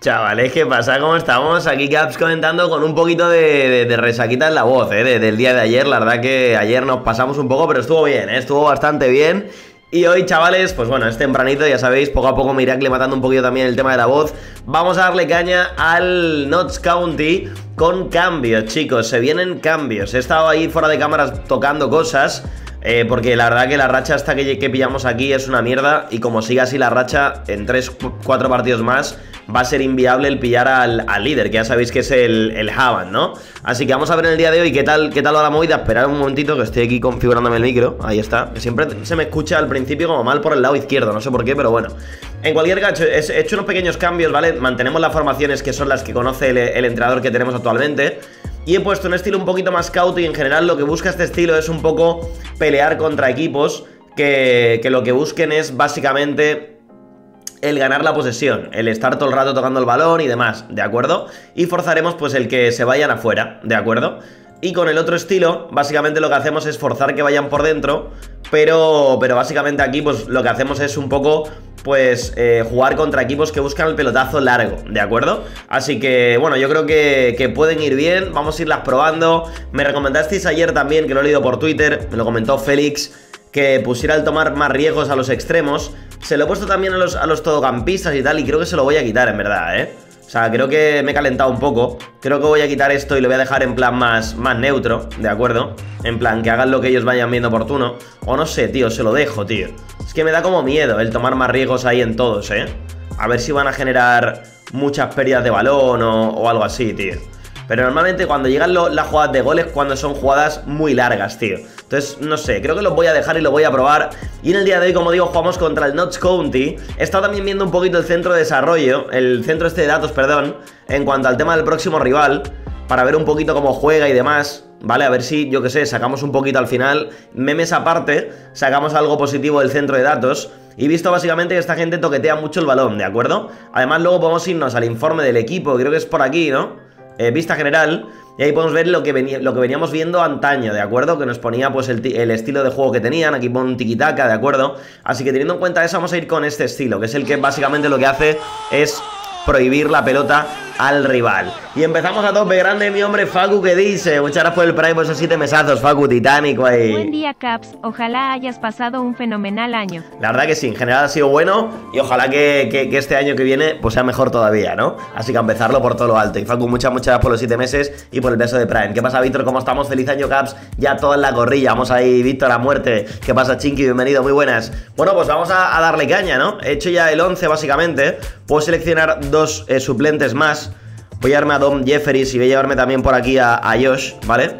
Chavales, ¿qué pasa? ¿Cómo estamos? Aquí Caps comentando con un poquito de, resaquita en la voz, ¿eh? del día de ayer. La verdad que ayer nos pasamos un poco, pero estuvo bien, ¿eh? Estuvo bastante bien. Y hoy, chavales, pues bueno, es tempranito, ya sabéis, poco a poco me iré aclimatando un poquito también el tema de la voz. Vamos a darle caña al Notts County con cambios, chicos. Se vienen cambios. He estado ahí fuera de cámaras tocando cosas. Eh, porque la verdad que la racha hasta que, que, pillamos aquí es una mierda y como siga así la racha, en 3-4 partidos más va a ser inviable el pillar al, líder, que ya sabéis que es el, el Havan, ¿no? Así que vamos a ver en el día de hoy qué tal, qué tal va la movida. Esperar un momentito que estoy aquí configurándome el micro, ahí está. Que siempre se me escucha al principio como mal por el lado izquierdo, no sé por qué, pero bueno. En cualquier caso, he hecho unos pequeños cambios, ¿vale? Mantenemos las formaciones que son las que conoce el entrenador que tenemos actualmente. Y he puesto un estilo un poquito más cauto y en general lo que busca este estilo es un poco pelear contra equipos que, lo que busquen es básicamente el ganar la posesión, el estar todo el rato tocando el balón y demás, ¿de acuerdo? Y forzaremos pues el que se vayan afuera, ¿de acuerdo? Y con el otro estilo, básicamente lo que hacemos es forzar que vayan por dentro, pero, pero básicamente aquí pues lo que hacemos es un poco pues eh, jugar contra equipos que buscan el pelotazo largo, ¿de acuerdo? Así que, bueno, yo creo que, que, pueden ir bien, vamos a irlas probando. Me recomendasteis ayer también, que lo he leído por Twitter, me lo comentó Félix, que pusiera el tomar más riesgos a los extremos. Se lo he puesto también a los, a los todocampistas y tal, y creo que se lo voy a quitar, en verdad, ¿eh? O sea, creo que me he calentado un poco. Creo que voy a quitar esto y lo voy a dejar en plan más, más neutro, ¿de acuerdo? En plan, que hagan lo que ellos vayan viendo oportuno. O no sé, tío, se lo dejo, tío. Es que me da como miedo el tomar más riesgos ahí en todos, ¿eh? A ver si van a generar muchas pérdidas de balón o, algo así, tío. Pero normalmente cuando llegan las jugadas de goles cuando son jugadas muy largas, tío. Entonces, no sé, creo que los voy a dejar y lo voy a probar. Y en el día de hoy, como digo, jugamos contra el Notch County. He estado también viendo un poquito el centro de desarrollo, el centro este de datos, perdón, en cuanto al tema del próximo rival, para ver un poquito cómo juega y demás. ¿Vale? A ver si, yo que sé, sacamos un poquito al final. Memes aparte, sacamos algo positivo del centro de datos. Y visto básicamente que esta gente toquetea mucho el balón, ¿de acuerdo? Además, luego podemos irnos al informe del equipo, creo que es por aquí, ¿no? Eh, vista general. Y ahí podemos ver lo que, lo que veníamos viendo antaño, ¿de acuerdo? Que nos ponía pues el, estilo de juego que tenían, aquí pone un tiquitaca, ¿de acuerdo? Así que teniendo en cuenta eso vamos a ir con este estilo, que es el que básicamente lo que hace es prohibir la pelota al rival. Y empezamos a tope grande, mi hombre Facu que dice, muchas gracias por el Prime, por esos siete mesazos, Facu, titánico ahí. Buen día, Caps, ojalá hayas pasado un fenomenal año. La verdad que sí, en general ha sido bueno y ojalá que, este año que viene pues sea mejor todavía, ¿no? Así que a empezarlo por todo lo alto. Y Facu, muchas, muchas gracias por los siete meses y por el beso de Prime. ¿Qué pasa, Víctor? ¿Cómo estamos? Feliz año, Caps. Ya toda en la corrilla. Vamos ahí, Víctor, a muerte. ¿Qué pasa, Chinky? Bienvenido, muy buenas. Bueno, pues vamos a, darle caña, ¿no? He hecho ya el 11 básicamente. Puedo seleccionar dos eh, suplentes más. Voy a llevarme a Dom Jefferies y voy a llevarme también por aquí a, Josh, ¿vale?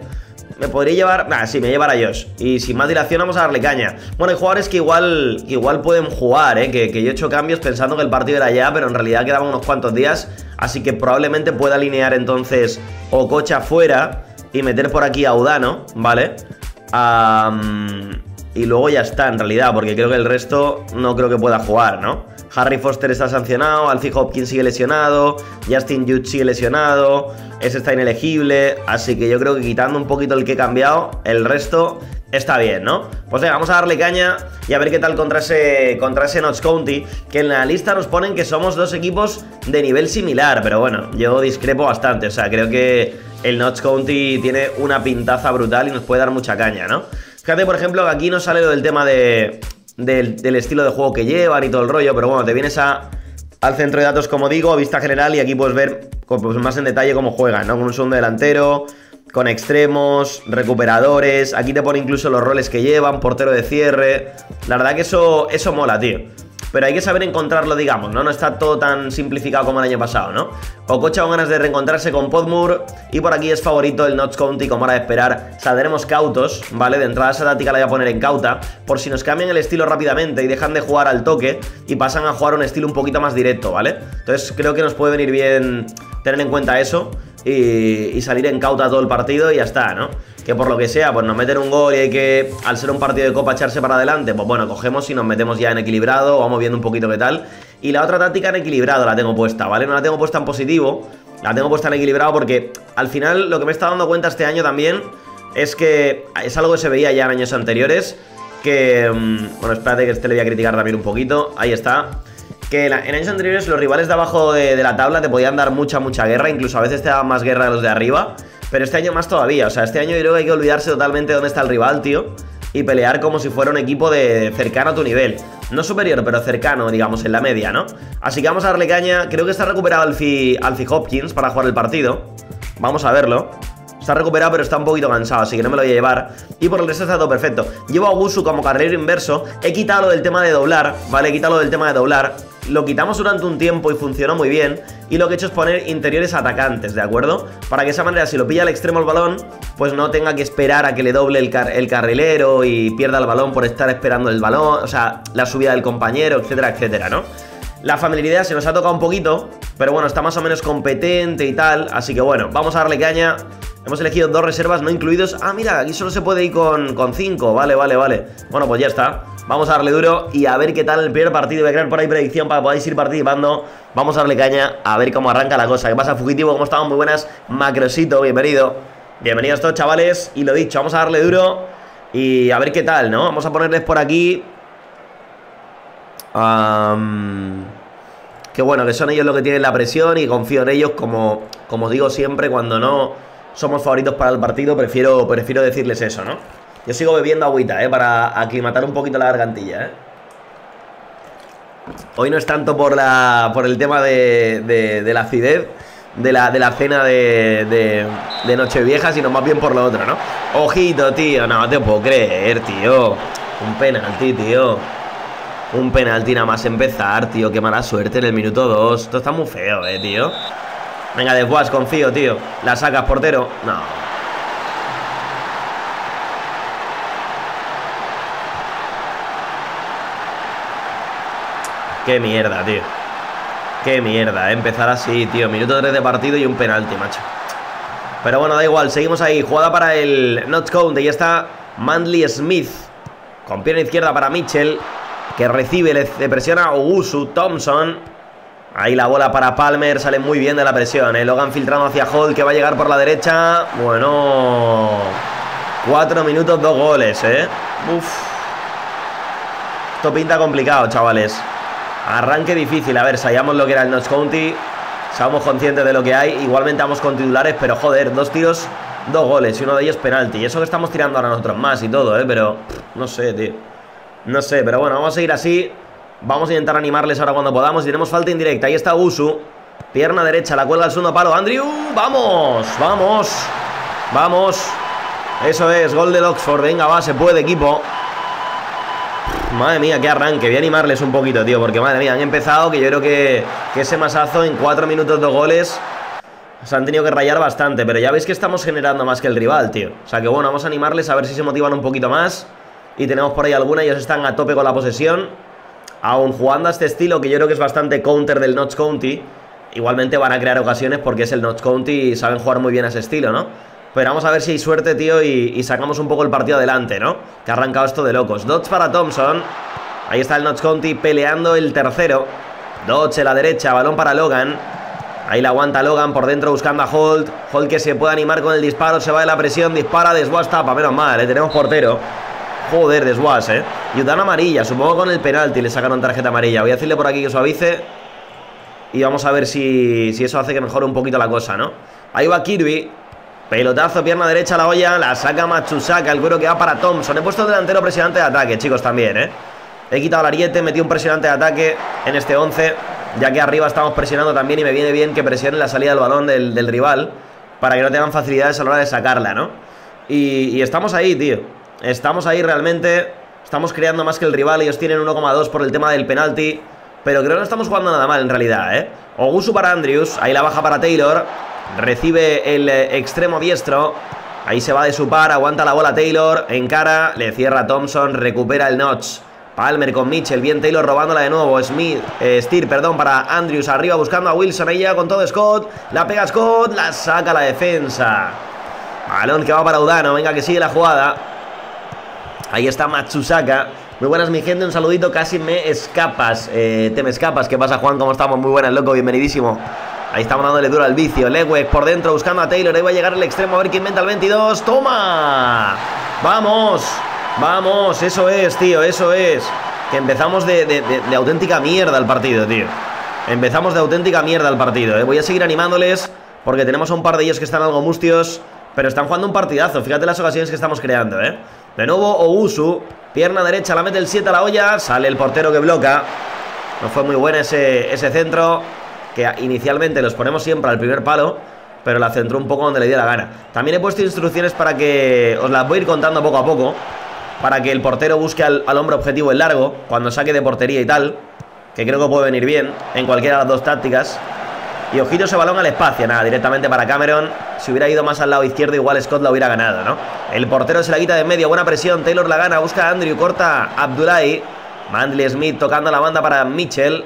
Me podría llevar... Nah, sí, me voy a a Josh Y sin más dilación vamos a darle caña Bueno, hay jugadores que igual, igual pueden jugar, ¿eh? Que, yo he hecho cambios pensando que el partido era ya Pero en realidad quedaban unos cuantos días Así que probablemente pueda alinear entonces Ococha fuera Y meter por aquí a Udano, ¿vale? Y luego ya está en realidad Porque creo que el resto no creo que pueda jugar, ¿no? Harry Foster está sancionado, Alfie Hopkins sigue lesionado, Justin Jude sigue lesionado, ese está inelegible, así que yo creo que quitando un poquito el que he cambiado, el resto está bien, ¿no? Pues vamos a darle caña y a ver qué tal contra ese, contra ese Notch County, que en la lista nos ponen que somos dos equipos de nivel similar, pero bueno, yo discrepo bastante, o sea, creo que el Notch County tiene una pintaza brutal y nos puede dar mucha caña, ¿no? Fíjate, por ejemplo, que aquí no sale lo del tema de, del, estilo de juego que llevan y todo el rollo, pero bueno, te vienes a, al centro de datos, como digo, a vista general, y aquí puedes ver pues, más en detalle cómo juegan, ¿no? Con un segundo delantero, con extremos, recuperadores, aquí te pone incluso los roles que llevan, portero de cierre. La verdad que eso, eso mola, tío pero hay que saber encontrarlo, digamos, ¿no? No está todo tan simplificado como el año pasado, ¿no? Ococha con ganas de reencontrarse con Podmur y por aquí es favorito el Notch County, como era de esperar. Saldremos cautos, ¿vale? De entrada esa táctica la voy a poner en cauta, por si nos cambian el estilo rápidamente y dejan de jugar al toque y pasan a jugar un estilo un poquito más directo, ¿vale? Entonces creo que nos puede venir bien tener en cuenta eso y, salir en cauta todo el partido y ya está, ¿no? Que por lo que sea, pues nos meten un gol y hay que, al ser un partido de copa, echarse para adelante, pues bueno, cogemos y nos metemos ya en equilibrado, vamos viendo un poquito qué tal. Y la otra táctica en equilibrado la tengo puesta, ¿vale? No la tengo puesta en positivo, la tengo puesta en equilibrado porque al final lo que me está dando cuenta este año también es que es algo que se veía ya en años anteriores, que... Mm, bueno, espérate que este le voy a criticar también un poquito, ahí está que en, años anteriores los rivales de abajo de, la tabla te podían dar mucha, mucha guerra, incluso a veces te daban más guerra de los de arriba, pero este año más todavía, o sea, este año yo creo que hay que olvidarse totalmente de dónde está el rival, tío, y pelear como si fuera un equipo de cercano a tu nivel. No superior, pero cercano, digamos, en la media, ¿no? Así que vamos a darle caña. Creo que está recuperado Alfie, Alfie Hopkins para jugar el partido. Vamos a verlo. Está recuperado, pero está un poquito cansado, así que no me lo voy a llevar. Y por el resto está todo perfecto. Llevo a Gusu como carrilero inverso. He quitado lo del tema de doblar, ¿vale? He quitado lo del tema de doblar. Lo quitamos durante un tiempo y funcionó muy bien. Y lo que he hecho es poner interiores atacantes, ¿de acuerdo? Para que de esa manera, si lo pilla al extremo el balón, pues no tenga que esperar a que le doble el, el carrilero y pierda el balón por estar esperando el balón. O sea, la subida del compañero, etcétera, etcétera, ¿no? La familiaridad se nos ha tocado un poquito, pero bueno, está más o menos competente y tal. Así que bueno, vamos a darle caña. Hemos elegido dos reservas no incluidos. Ah, mira, aquí solo se puede ir con, con cinco. Vale, vale, vale. Bueno, pues ya está. Vamos a darle duro y a ver qué tal el primer partido. Voy a crear por ahí predicción para que podáis ir participando. Vamos a darle caña a ver cómo arranca la cosa. ¿Qué pasa, Fugitivo? ¿Cómo estamos? Muy buenas. Macrosito, bienvenido. Bienvenidos todos, chavales. Y lo dicho, vamos a darle duro y a ver qué tal, ¿no? Vamos a ponerles por aquí. Um, qué bueno, que son ellos los que tienen la presión y confío en ellos como, como digo siempre, cuando no somos favoritos para el partido, prefiero, prefiero decirles eso, ¿no? Yo sigo bebiendo agüita, ¿eh? Para aclimatar un poquito la gargantilla, ¿eh? Hoy no es tanto por, la, por el tema de, de, de la acidez de la, de la cena de, de, de Nochevieja, sino más bien por lo otro, ¿no? Ojito, tío, no, te puedo creer, tío. Un penalti, tío. Un penalti nada más empezar, tío. Qué mala suerte en el minuto 2. Esto está muy feo, eh, tío. Venga, después confío, tío. La sacas, portero. No. Qué mierda, tío. Qué mierda, ¿eh? empezar así, tío. Minuto 3 de partido y un penalti, macho. Pero bueno, da igual, seguimos ahí. Jugada para el Not Count. Y está Manley Smith. Con pierna izquierda para Mitchell. Que recibe, le presiona Ogusu Thompson. Ahí la bola para Palmer, sale muy bien de la presión. ¿eh? Logan filtrando hacia Hall, que va a llegar por la derecha. Bueno. Cuatro minutos, dos goles, ¿eh? Uf. Esto pinta complicado, chavales. Arranque difícil. A ver, sabíamos lo que era el Notch County. Somos conscientes de lo que hay. Igualmente vamos con titulares, pero joder, dos tiros, dos goles y uno de ellos penalti. Y eso que estamos tirando ahora nosotros más y todo, ¿eh? Pero no sé, tío. No sé, pero bueno, vamos a seguir así. Vamos a intentar animarles ahora cuando podamos. Y tenemos falta indirecta. Ahí está Usu. Pierna derecha, la cuelga al segundo palo. Andrew, vamos, vamos, vamos. Eso es, gol del Oxford. Venga, va, se puede, equipo. Madre mía, qué arranque. Voy a animarles un poquito, tío. Porque madre mía, han empezado que yo creo que, ese masazo en cuatro minutos de goles. Se han tenido que rayar bastante. Pero ya veis que estamos generando más que el rival, tío. O sea que bueno, vamos a animarles a ver si se motivan un poquito más. Y tenemos por ahí alguna. Ellos están a tope con la posesión. Aún jugando a este estilo, que yo creo que es bastante counter del Notch County. Igualmente van a crear ocasiones porque es el Notch County y saben jugar muy bien a ese estilo, ¿no? Pero vamos a ver si hay suerte, tío, y, sacamos un poco el partido adelante, ¿no? Que ha arrancado esto de locos. Dodge para Thompson. Ahí está el Notch County peleando el tercero. Dodge a la derecha, balón para Logan. Ahí la aguanta Logan por dentro buscando a Holt. Holt que se puede animar con el disparo, se va de la presión, dispara, desguas tapa, menos mal, ¿eh? tenemos portero. Joder, desguas, ¿eh? Y amarilla, supongo con el penalti le sacaron tarjeta amarilla. Voy a decirle por aquí que suavice. Y vamos a ver si, si eso hace que mejore un poquito la cosa, ¿no? Ahí va Kirby. Pelotazo, pierna derecha a la olla, la saca Machusaka, el cuero que va para Thompson. He puesto delantero presionante de ataque, chicos, también, ¿eh? He quitado el ariete, metí un presionante de ataque en este 11, ya que arriba estamos presionando también y me viene bien que presionen la salida del balón del, del rival para que no tengan facilidades a la hora de sacarla, ¿no? Y, y estamos ahí, tío. Estamos ahí realmente, estamos creando más que el rival, ellos tienen 1,2 por el tema del penalti, pero creo que no estamos jugando nada mal en realidad, ¿eh? Ogusu para Andrews, ahí la baja para Taylor, Recibe el eh, extremo diestro. Ahí se va de su par, aguanta la bola Taylor, encara, le cierra Thompson, recupera el notch. Palmer con Mitchell, bien Taylor robándola de nuevo. Smith, eh, Steer, perdón, para Andrews arriba buscando a Wilson. Ahí ya con todo Scott. La pega Scott, la saca la defensa. Balón que va para Udano, venga que sigue la jugada. Ahí está Matsusaka. Muy buenas mi gente, un saludito, casi me escapas. Eh, te me escapas, ¿qué pasa Juan? ¿Cómo estamos? Muy buenas, loco, bienvenidísimo. Ahí estamos dándole duro al vicio. Lewek por dentro buscando a Taylor. Ahí va a llegar el extremo a ver quién inventa el 22. ¡Toma! ¡Vamos! ¡Vamos! Eso es, tío, eso es. que empezamos de- de auténtica mierda el partido, tío. Empezamos de auténtica mierda el partido, ¿eh? Voy a seguir animándoles porque tenemos a un par de ellos que están algo mustios, pero están jugando un partidazo. Fíjate las ocasiones que estamos creando, ¿eh? De nuevo, Ousu, pierna derecha, la mete el 7 a la olla, sale el portero que bloca. No fue muy bueno ese, ese centro, que inicialmente los ponemos siempre al primer palo, pero la centró un poco donde le dio la gana. También he puesto instrucciones para que os las voy a ir contando poco a poco, para que el portero busque al, al hombre objetivo el largo, cuando saque de portería y tal, que creo que puede venir bien en cualquiera de las dos tácticas. Y ojito ese balón al espacio, nada, directamente para Cameron. Si hubiera ido más al lado izquierdo, igual Scott la hubiera ganado, ¿no? El portero se la quita de medio, buena presión. Taylor la gana, busca a Andrew, corta Abdullahi. Mandley Smith tocando la banda para Mitchell.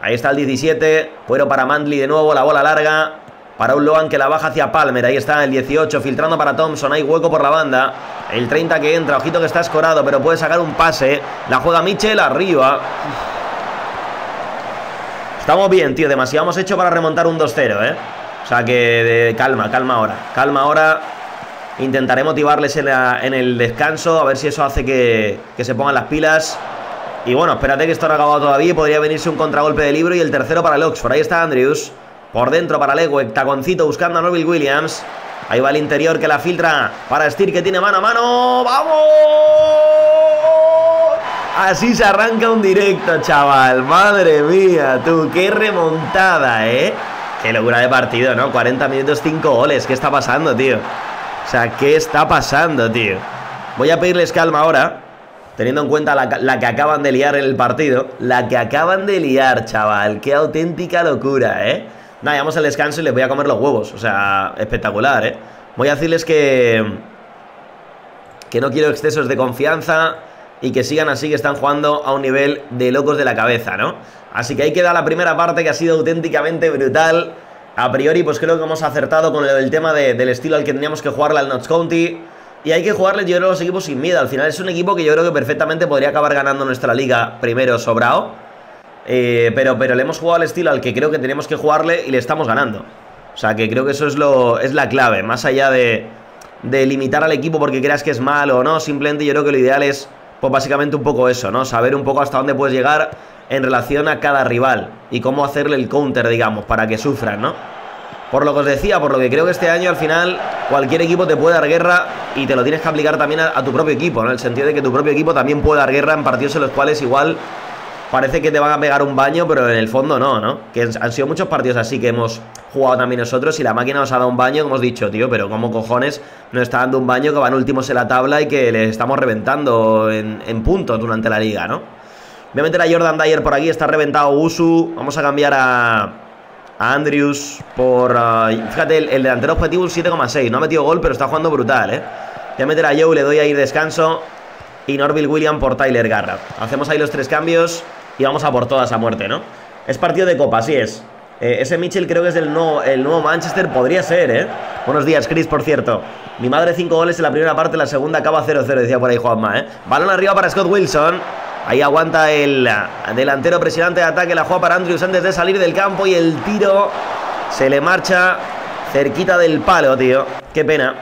Ahí está el 17. Fuero para Mandley de nuevo, la bola larga. Para un Logan que la baja hacia Palmer. Ahí está el 18, filtrando para Thompson. Hay hueco por la banda. El 30 que entra, ojito que está escorado, pero puede sacar un pase. La juega Mitchell arriba. Estamos bien, tío. Demasiado hemos hecho para remontar un 2-0, ¿eh? O sea que de- calma, calma ahora. Calma ahora. Intentaré motivarles en, el descanso. A ver si eso hace que, se pongan las pilas. Y bueno, espérate que esto no ha acabado todavía. Podría venirse un contragolpe de libro y el tercero para el Oxford. Ahí está Andrews. Por dentro para Legweg. Taconcito buscando a Norville Williams. Ahí va el interior que la filtra para Steer que tiene mano a mano. ¡Vamos! Así se arranca un directo, chaval. Madre mía, tú, qué remontada, ¿eh? Qué locura de partido, ¿no? 40 minutos, 5 goles. ¿Qué está pasando, tío? O sea, ¿qué está pasando, tío? Voy a pedirles calma ahora, teniendo en cuenta la, que acaban de liar en el partido. La que acaban de liar, chaval. Qué auténtica locura, ¿eh? Nada, vamos al descanso y les voy a comer los huevos. O sea, espectacular, ¿eh? Voy a decirles que... Que no quiero excesos de confianza y que sigan así, que están jugando a un nivel de locos de la cabeza, ¿no? Así que ahí queda la primera parte que ha sido auténticamente brutal. A priori, pues creo que hemos acertado con el tema de- del estilo al que teníamos que jugarle al Notts County. Y hay que jugarle, yo creo, a los equipos sin miedo. Al final es un equipo que yo creo que perfectamente podría acabar ganando nuestra liga primero sobrado. Eh, pero, pero le hemos jugado al estilo al que creo que teníamos que jugarle y le estamos ganando. O sea que creo que eso es, lo, es la clave. Más allá de, de limitar al equipo porque creas que es malo o no. Simplemente yo creo que lo ideal es, pues básicamente un poco eso, ¿no? Saber un poco hasta dónde puedes llegar en relación a cada rival. Y cómo hacerle el counter, digamos, para que sufran, ¿no? Por lo que os decía, por lo que creo que este año al final cualquier equipo te puede dar guerra y te lo tienes que aplicar también a, tu propio equipo, ¿no? En el sentido de que tu propio equipo también puede dar guerra en partidos en los cuales igual parece que te van a pegar un baño, pero en el fondo no, ¿no? Que han sido muchos partidos así que hemos jugado también nosotros y la máquina nos ha dado un baño, como hemos dicho, tío, pero como cojones nos está dando un baño que van últimos en la tabla y que le estamos reventando en, puntos durante la liga, ¿no? Voy a meter a Jordan Dyer por aquí, está reventado Usu, vamos a cambiar a, a Andrews por... ah, fíjate, el, el delantero objetivo un 7,6, no ha metido gol, pero está jugando brutal, ¿eh? Voy a meter a Joe, le doy a ir descanso y Norville William por Tyler Garrett. Hacemos ahí los tres cambios y vamos a por todas a muerte, ¿no? Es partido de copa, así es. Eh, ese Mitchell creo que es del nuevo, el nuevo Manchester, podría ser, ¿eh? Buenos días, Chris, por cierto. Mi madre 5 goles en la primera parte, la segunda acaba 0-0, decía por ahí Juanma, ¿eh? Balón arriba para Scott Wilson. Ahí aguanta el delantero presionante de ataque, la juega para Andrews antes de salir del campo y el tiro se le marcha cerquita del palo, tío. Qué pena.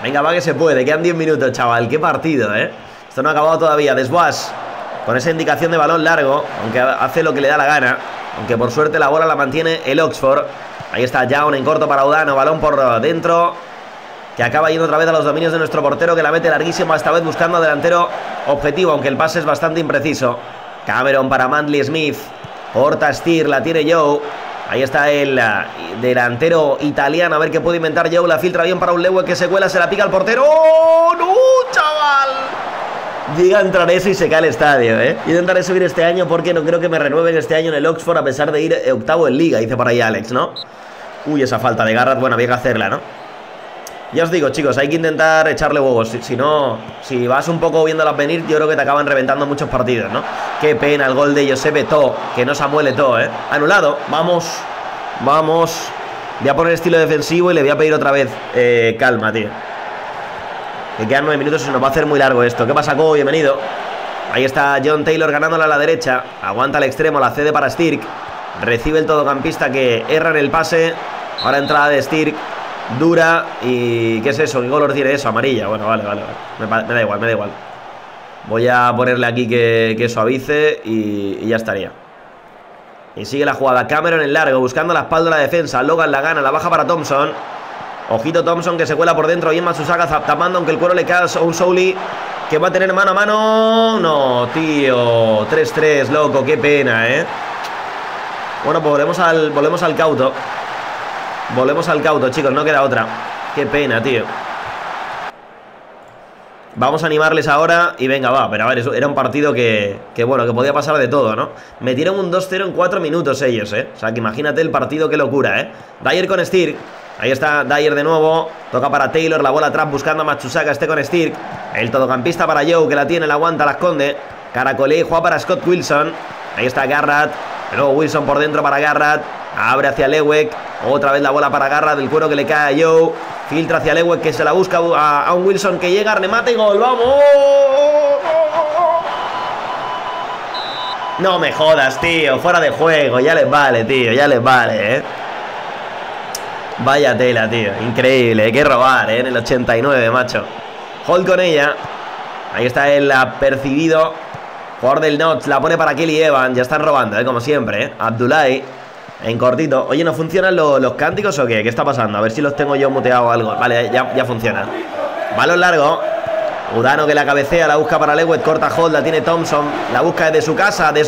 Venga, va que se puede. Quedan 10 minutos, chaval. Qué partido, ¿eh? Esto no ha acabado todavía. Desguas con esa indicación de balón largo, aunque hace lo que le da la gana. Aunque por suerte la bola la mantiene el Oxford. Ahí está Jaun en corto para Udano. Balón por dentro. Que acaba yendo otra vez a los dominios de nuestro portero. Que la mete larguísimo, esta vez buscando delantero objetivo. Aunque el pase es bastante impreciso. Cameron para Mandley Smith. Corta Steer, la tiene Joe. Ahí está el uh, delantero italiano. A ver qué puede inventar Joe. La filtra bien para un Lewe que se cuela, se la pica al portero. ¡Oh, no, chaval! Llega a entrar eso y se cae el estadio, ¿eh? Intentaré subir este año porque no creo que me renueven este año en el Oxford a pesar de ir eh, octavo en liga, dice por ahí Alex, ¿no? Uy, esa falta de garras, bueno, había que hacerla, ¿no? Ya os digo, chicos, hay que intentar echarle huevos. Si, no, si vas un poco viéndolas venir, yo creo que te acaban reventando muchos partidos, ¿no? Qué pena el gol de Josep Eto'o, que no Samuel Eto'o, ¿eh? Anulado. Vamos, vamos. Voy a poner estilo defensivo y le voy a pedir otra vez eh, calma, tío. Que quedan nueve minutos y se nos va a hacer muy largo esto. ¿Qué pasa, Co? Bienvenido. Ahí está John Taylor ganándola a la derecha. Aguanta al extremo, la cede para Stirk. Recibe el todocampista que erra en el pase. Ahora entrada de Stirk. Dura. ¿Y qué es eso? ¿Qué color tiene eso? Amarilla. Bueno, vale, vale. vale. Me, me da igual, me da igual. Voy a ponerle aquí que, que suavice y, y ya estaría. Y sigue la jugada. Cameron en largo, buscando la espalda de la defensa. Logan la gana, la baja para Thompson. Ojito Thompson que se cuela por dentro. Bien Matsusaka tapando, aunque el cuero le cae a un Souli. Que va a tener mano a mano. No, tío. 3-3, loco. Qué pena, ¿eh? Bueno, pues volvemos al, volvemos al cauto. Volvemos al cauto, chicos. No queda otra. Qué pena, tío. Vamos a animarles ahora y venga, va. Pero a ver, era un partido que, que bueno, que podía pasar de todo, ¿no? Metieron un 2-0 en 4 minutos ellos, ¿eh? O sea, que imagínate el partido, qué locura, ¿eh? Dyer con Stirk. Ahí está Dyer de nuevo. Toca para Taylor, la bola atrás buscando a Matsusaka, este con Stirk. El todocampista para Joe, que la tiene, la aguanta, la esconde. Caracolé, juega para Scott Wilson. Ahí está Garrett. Luego Wilson por dentro para Garrett. Abre hacia Lewek. Otra vez la bola para Garrett. El cuero que le cae a Joe. Filtra hacia Lewek que se la busca a, un Wilson que llega, remate y gol. ¡Vamos! No me jodas, tío. Fuera de juego. Ya les vale, tío. Ya les vale, eh. Vaya tela, tío. Increíble. Hay que robar, eh. En el 89, macho. Hold con ella. Ahí está el apercibido. Jugador del Notch. La pone para Kelly Evan. Ya están robando, eh. Como siempre, eh. Abdullah. En cortito. Oye, ¿no funcionan los, cánticos o qué? ¿Qué está pasando? A ver si los tengo yo muteado o algo. Vale, ya, funciona. Balón largo. Udano que la cabecea, la busca para Lewet, corta hold, la tiene Thompson, la busca desde su casa, de.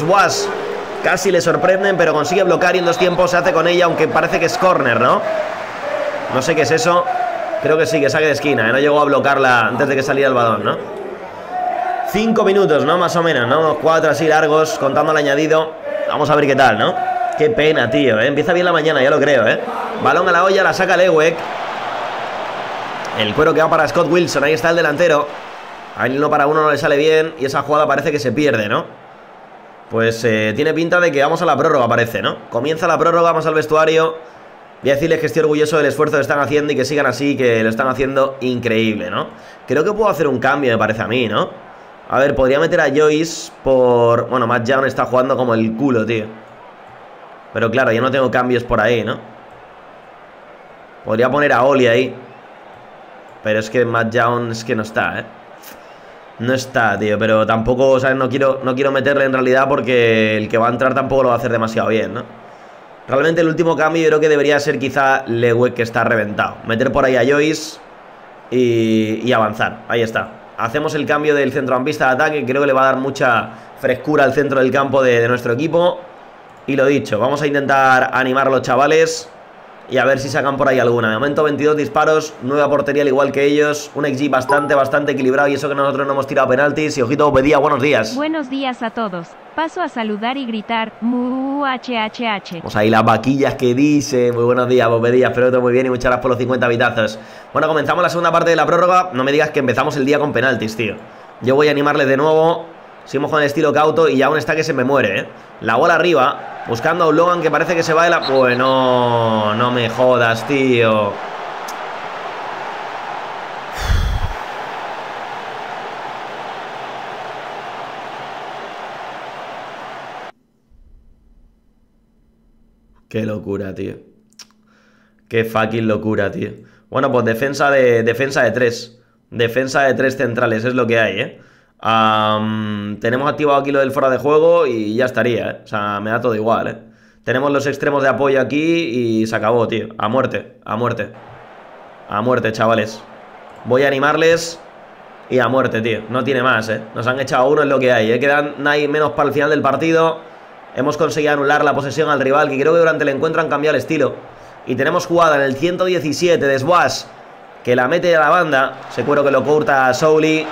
Casi le sorprenden, pero consigue bloquear y en dos tiempos se hace con ella, aunque parece que es corner, ¿no? No sé qué es eso. Creo que sí, que saque de esquina, ¿eh? No llegó a bloquearla antes de que saliera el balón, ¿no? Cinco minutos, ¿no? Más o menos, ¿no? Cuatro así largos, contando el añadido. Vamos a ver qué tal, ¿no? Qué pena, tío, ¿eh? Empieza bien la mañana, ya lo creo, ¿eh? Balón a la olla, la saca Lewek. El cuero que va para Scott Wilson, ahí está el delantero. A él no para uno no le sale bien y esa jugada parece que se pierde, ¿no? Pues eh, tiene pinta de que vamos a la prórroga, parece, ¿no? Comienza la prórroga, vamos al vestuario. Voy a decirles que estoy orgulloso del esfuerzo que están haciendo y que sigan así, que lo están haciendo increíble, ¿no? Creo que puedo hacer un cambio, me parece a mí, ¿no? A ver, podría meter a Joyce por... Bueno, Matt Young está jugando como el culo, tío. Pero claro, ya no tengo cambios por ahí, ¿no? Podría poner a Oli ahí. Pero es que Matt Young es que no está, ¿eh? No está, tío, pero tampoco, sea, no quiero, no quiero meterle en realidad porque el que va a entrar tampoco lo va a hacer demasiado bien, ¿no? Realmente el último cambio yo creo que debería ser quizá Lewe que está reventado. Meter por ahí a Joyce y, y avanzar. Ahí está. Hacemos el cambio del centrocampista de ataque, creo que le va a dar mucha frescura al centro del campo de, de nuestro equipo. Y lo dicho, vamos a intentar animar a los chavales y a ver si sacan por ahí alguna. De momento 22 disparos, nueva portería al igual que ellos, un XG bastante, bastante equilibrado y eso que nosotros no hemos tirado penaltis. Y ojito, pedía buenos días. Buenos días a todos. Paso a saludar y gritar HHH. Vamos ahí las vaquillas que dice. Muy buenos días, Bobedía. Espero que todo muy bien y muchas gracias por los 50 bitazos. Bueno, comenzamos la segunda parte de la prórroga. No me digas que empezamos el día con penaltis, tío. Yo voy a animarles de nuevo. Seguimos con el estilo cauto y aún está que se me muere, ¿eh? La bola arriba, buscando a un Logan que parece que se va de la... Bueno, no me jodas, tío. Qué locura, tío. Qué fucking locura, tío. Bueno, pues defensa de, defensa de tres. Defensa de tres centrales, es lo que hay, ¿eh? Tenemos activado aquí lo del fuera de juego y ya estaría, ¿eh? O sea, me da todo igual, ¿eh? Tenemos los extremos de apoyo aquí y se acabó, tío. A muerte, a muerte. A muerte, chavales. Voy a animarles y a muerte, tío. No tiene más, ¿eh? Nos han echado uno, es lo que hay, ¿eh? Quedan nadie menos para el final del partido. Hemos conseguido anular la posesión al rival, que creo que durante el encuentro han cambiado el estilo. Y tenemos jugada en el 117 de Swash, que la mete a la banda. Se cuero que lo corta Souli.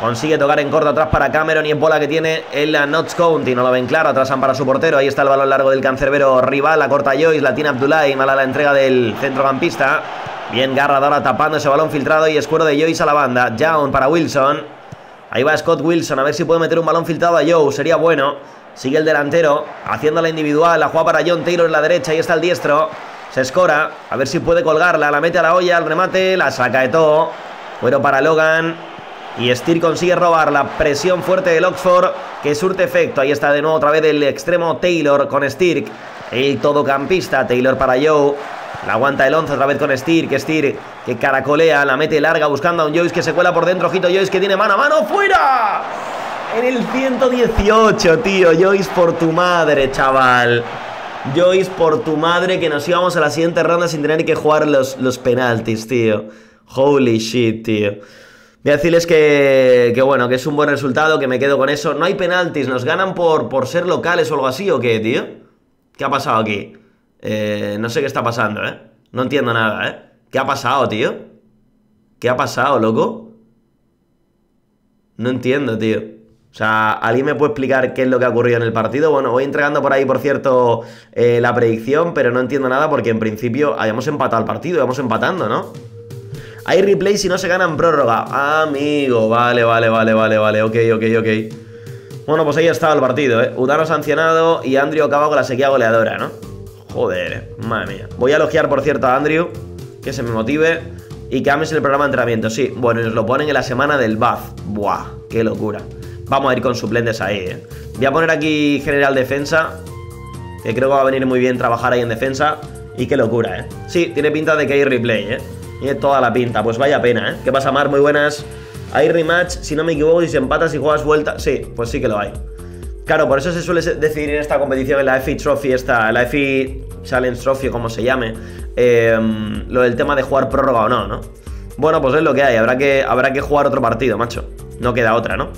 Consigue tocar en corto atrás para Cameron y en bola que tiene en la Notch County. No lo ven claro, atrasan para su portero. Ahí está el balón largo del cancerbero rival. La corta Joyce, la tiene Abdullah. Y mala la entrega del centrocampista. Bien Garradora tapando ese balón filtrado y escuero de Joyce a la banda. Young para Wilson. Ahí va Scott Wilson, a ver si puede meter un balón filtrado a Joe. Sería bueno. Sigue el delantero, haciendo la individual. La juega para John Taylor en la derecha. Ahí está el diestro. Se escora. A ver si puede colgarla. La mete a la olla, al remate. La saca de todo. Fuero para Logan. Y Steer consigue robar la presión fuerte del Oxford que surte efecto. Ahí está de nuevo otra vez el extremo Taylor con Stirk. El todocampista Taylor para Joe. La aguanta el 11 otra vez con que Steer que caracolea, la mete larga buscando a un Joyce que se cuela por dentro. Ojito Joyce que tiene mano a mano, ¡fuera! En el 118, tío. Joyce por tu madre, chaval. Joyce por tu madre que nos íbamos a la siguiente ronda sin tener que jugar los, los penaltis, tío. Holy shit, tío. Voy a decirles que, que, bueno, que es un buen resultado, que me quedo con eso. No hay penaltis, ¿nos ganan por, por ser locales o algo así o qué, tío? ¿Qué ha pasado aquí? Eh, no sé qué está pasando, ¿eh? No entiendo nada, ¿eh? ¿Qué ha pasado, tío? ¿Qué ha pasado, loco? No entiendo, tío. O sea, ¿alguien me puede explicar qué es lo que ha ocurrido en el partido? Bueno, voy entregando por ahí, por cierto, eh, la predicción, pero no entiendo nada porque en principio habíamos empatado el partido, íbamos empatando, ¿no? Hay replay si no se gana en prórroga. Amigo, vale, vale, vale, vale, vale, ok, ok, ok. Bueno, pues ahí estaba el partido, ¿eh? Udano sancionado y Andrew acaba con la sequía goleadora, ¿no? Joder, madre mía. Voy a elogiar, por cierto, a Andrew, que se me motive y que ames el programa de entrenamiento. Sí, bueno, nos lo ponen en la semana del Bath. Buah, qué locura. Vamos a ir con suplentes ahí, ¿eh? Voy a poner aquí general defensa, que creo que va a venir muy bien trabajar ahí en defensa. Y qué locura, ¿eh? Sí, tiene pinta de que hay replay, ¿eh? Tiene toda la pinta, pues vaya pena, ¿eh? ¿Qué pasa, Mar? Muy buenas. Hay rematch, si no me equivoco, si empatas y juegas vuelta. Sí, pues sí que lo hay. Claro, por eso se suele decidir en esta competición, en la FI Trophy, esta, la FI Challenge Trophy, como se llame, em, lo del tema de jugar prórroga o no, ¿no? Bueno, pues es lo que hay, habrá que, habrá que jugar otro partido, macho. No queda otra, ¿no?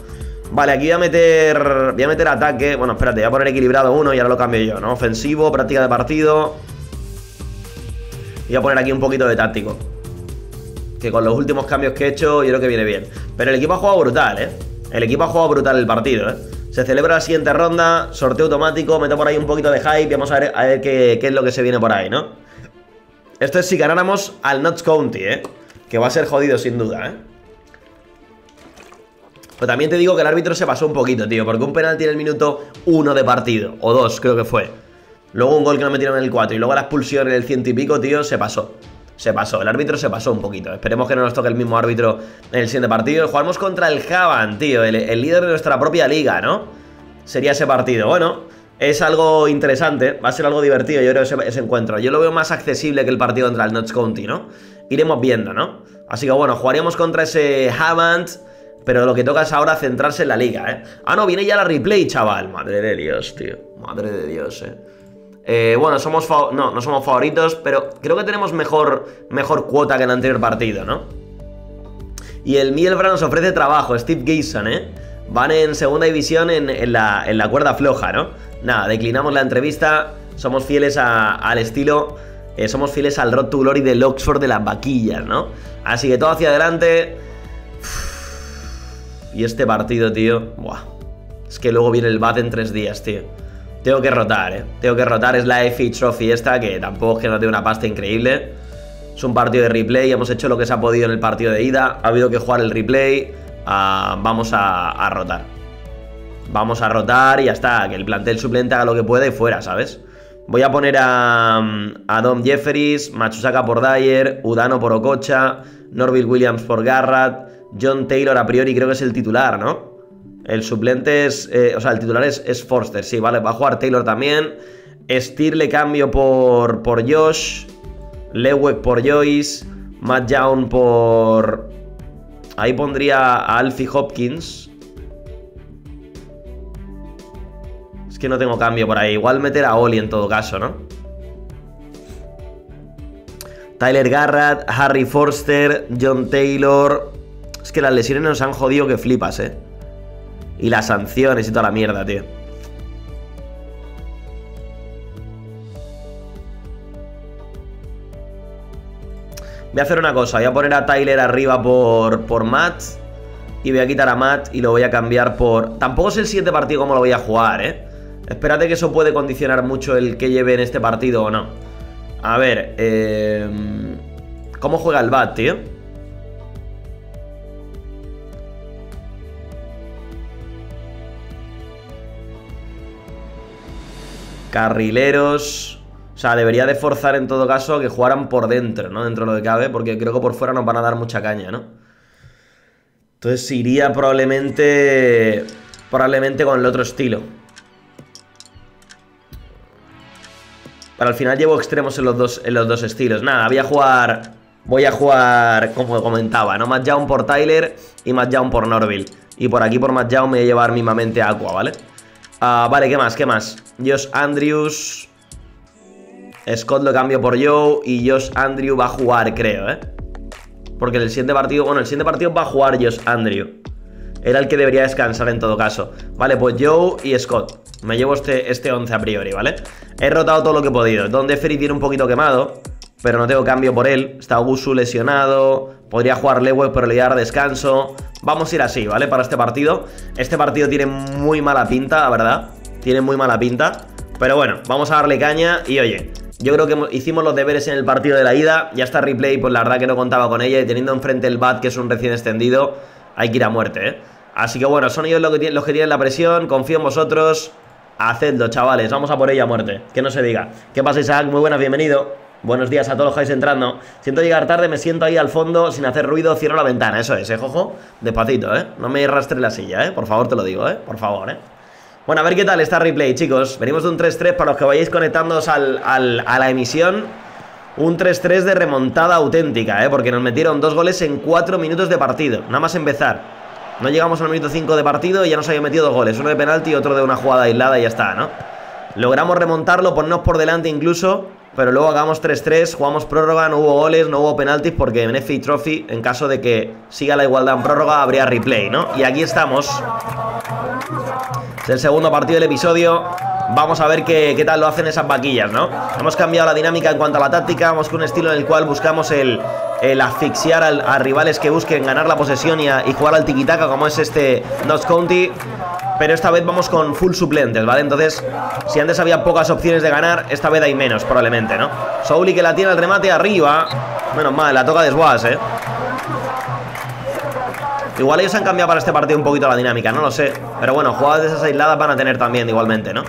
Vale, aquí voy a meter. Voy a meter ataque. Bueno, espérate, voy a poner equilibrado uno y ahora lo cambio yo, ¿no? Ofensivo, práctica de partido. Voy a poner aquí un poquito de táctico. Que con los últimos cambios que he hecho, yo creo que viene bien. Pero el equipo ha jugado brutal, ¿eh? El equipo ha jugado brutal el partido, ¿eh? Se celebra la siguiente ronda, sorteo automático, meto por ahí un poquito de hype y vamos a ver, a ver qué, es lo que se viene por ahí, ¿no? Esto es si ganáramos al Notch County, ¿eh? Que va a ser jodido sin duda, ¿eh? Pero también te digo que el árbitro se pasó un poquito, tío Porque un penalti en el minuto 1 de partido O 2, creo que fue Luego un gol que nos metieron en el 4 Y luego la expulsión en el ciento y pico, tío, se pasó Se pasó, el árbitro se pasó un poquito Esperemos que no nos toque el mismo árbitro en el siguiente partido Jugamos contra el Javan, tío el, el líder de nuestra propia liga, ¿no? Sería ese partido, bueno es algo interesante, va a ser algo divertido, yo creo, ese, encuentro. Yo lo veo más accesible que el partido contra el Notch County, ¿no? Iremos viendo, ¿no? Así que bueno, jugaríamos contra ese Havant, pero lo que toca es ahora centrarse en la liga, ¿eh? Ah, no, viene ya la replay, chaval. Madre de Dios, tío. Madre de Dios, ¿eh? Eh bueno, somos no, no somos favoritos, pero creo que tenemos mejor, mejor cuota que en el anterior partido, ¿no? Y el Mielbra nos ofrece trabajo, Steve Gayson, ¿eh? Van en segunda división en, la, en la cuerda floja, ¿no? Nada, declinamos la entrevista, somos fieles al estilo, eh, somos fieles al Road to Glory del Oxford de las vaquillas, ¿no? Así que todo hacia adelante. Y este partido, tío, buah. Es que luego viene el BAT en tres días, tío. Tengo que rotar, ¿eh? Tengo que rotar, es la FA Trophy esta, que tampoco es que no tenga una pasta increíble. Es un partido de replay, hemos hecho lo que se ha podido en el partido de ida, ha habido que jugar el replay, ah, vamos a, rotar. Vamos a rotar y ya está, que el plantel suplente haga lo que pueda y fuera, ¿sabes? Voy a poner a, a Dom Jeffries, Machusaka por Dyer, Udano por Ococha, Norville Williams por Garrat, John Taylor a priori creo que es el titular, ¿no? El suplente es, eh, o sea, el titular es, Forster, sí, vale, va a jugar Taylor también. Steer le cambio por, por Josh, Lewek por Joyce, Matt Young por... Ahí pondría a Alfie Hopkins. Es que no tengo cambio por ahí. Igual meter a Oli en todo caso, ¿no? Tyler Garrett, Harry Forster, John Taylor. Es que las lesiones nos han jodido que flipas, ¿eh? Y las sanciones y toda la mierda, tío. Voy a hacer una cosa, voy a poner a Tyler arriba por, por Matt Y voy a quitar a Matt y lo voy a cambiar por... Tampoco es el siguiente partido como lo voy a jugar, ¿eh? Espérate que eso puede condicionar mucho el que lleve en este partido o no. A ver, eh, ¿cómo juega el BAT, tío? Carrileros... O sea, debería de forzar en todo caso que jugaran por dentro, ¿no? Dentro de lo que cabe, porque creo que por fuera nos van a dar mucha caña, ¿no? Entonces iría probablemente... Probablemente con el otro estilo. Pero al final llevo extremos en los dos, en los dos estilos. Nada, voy a jugar. Voy a jugar, como comentaba, ¿no? Young por Tyler y Young por Norville. Y por aquí por Young me voy a llevar mismamente a Aqua, ¿vale? Ah, vale, ¿qué más? ¿Qué más? Josh Andrews. Scott lo cambio por Joe. Y Josh Andrew va a jugar, creo, ¿eh? Porque el siguiente partido. Bueno, el siguiente partido va a jugar Josh Andrew. Era el que debería descansar en todo caso. Vale, pues Joe y Scott. Me llevo este, este 11 a priori, ¿vale? He rotado todo lo que he podido. Donde Ferry tiene un poquito quemado. Pero no tengo cambio por él. Está Gusu lesionado. Podría jugar Lewe, pero le voy a descanso. Vamos a ir así, ¿vale? Para este partido. Este partido tiene muy mala pinta, la verdad. Tiene muy mala pinta. Pero bueno, vamos a darle caña. Y oye, yo creo que hicimos los deberes en el partido de la ida. Ya está replay, pues la verdad que no contaba con ella. Y teniendo enfrente el bat, que es un recién extendido, hay que ir a muerte, ¿eh? Así que bueno, son ellos los que, los que tienen la presión. Confío en vosotros. Hacedlo, chavales. Vamos a por ella a muerte. Que no se diga. ¿Qué pasa, Isaac? Muy buenas, bienvenido. Buenos días a todos los que vais entrando. Siento llegar tarde, me siento ahí al fondo sin hacer ruido, cierro la ventana. Eso es, ¿eh, Jojo? Despacito, ¿eh? No me arrastre la silla, ¿eh? Por favor, te lo digo, ¿eh? Por favor, ¿eh? Bueno, a ver qué tal está replay, chicos. Venimos de un 3-3 para los que vayáis conectándoos a la emisión. Un 3-3 de remontada auténtica, ¿eh? Porque nos metieron dos goles en cuatro minutos de partido. Nada más empezar. No llegamos al minuto 5 de partido y ya nos habían metido dos goles. Uno de penalti y otro de una jugada aislada y ya está, ¿no? Logramos remontarlo, ponernos por delante incluso. Pero luego hagamos 3-3, jugamos prórroga, no hubo goles, no hubo penaltis porque en FA Trophy, en caso de que siga la igualdad en prórroga, habría replay, ¿no? Y aquí estamos. Es el segundo partido del episodio. Vamos a ver qué, tal lo hacen esas vaquillas, ¿no? Hemos cambiado la dinámica en cuanto a la táctica, vamos con un estilo en el cual buscamos el, el asfixiar a rivales que busquen ganar la posesión y, a, y jugar al tiquitaca como es este Notts County. Pero esta vez vamos con full suplentes, ¿vale? Entonces, si antes había pocas opciones de ganar, esta vez hay menos, probablemente, ¿no? Souli que la tiene al remate arriba. Menos mal, la toca de Swas, ¿eh? Igual ellos han cambiado para este partido un poquito la dinámica, no lo sé. Pero bueno, jugadas de esas aisladas van a tener también igualmente, ¿no?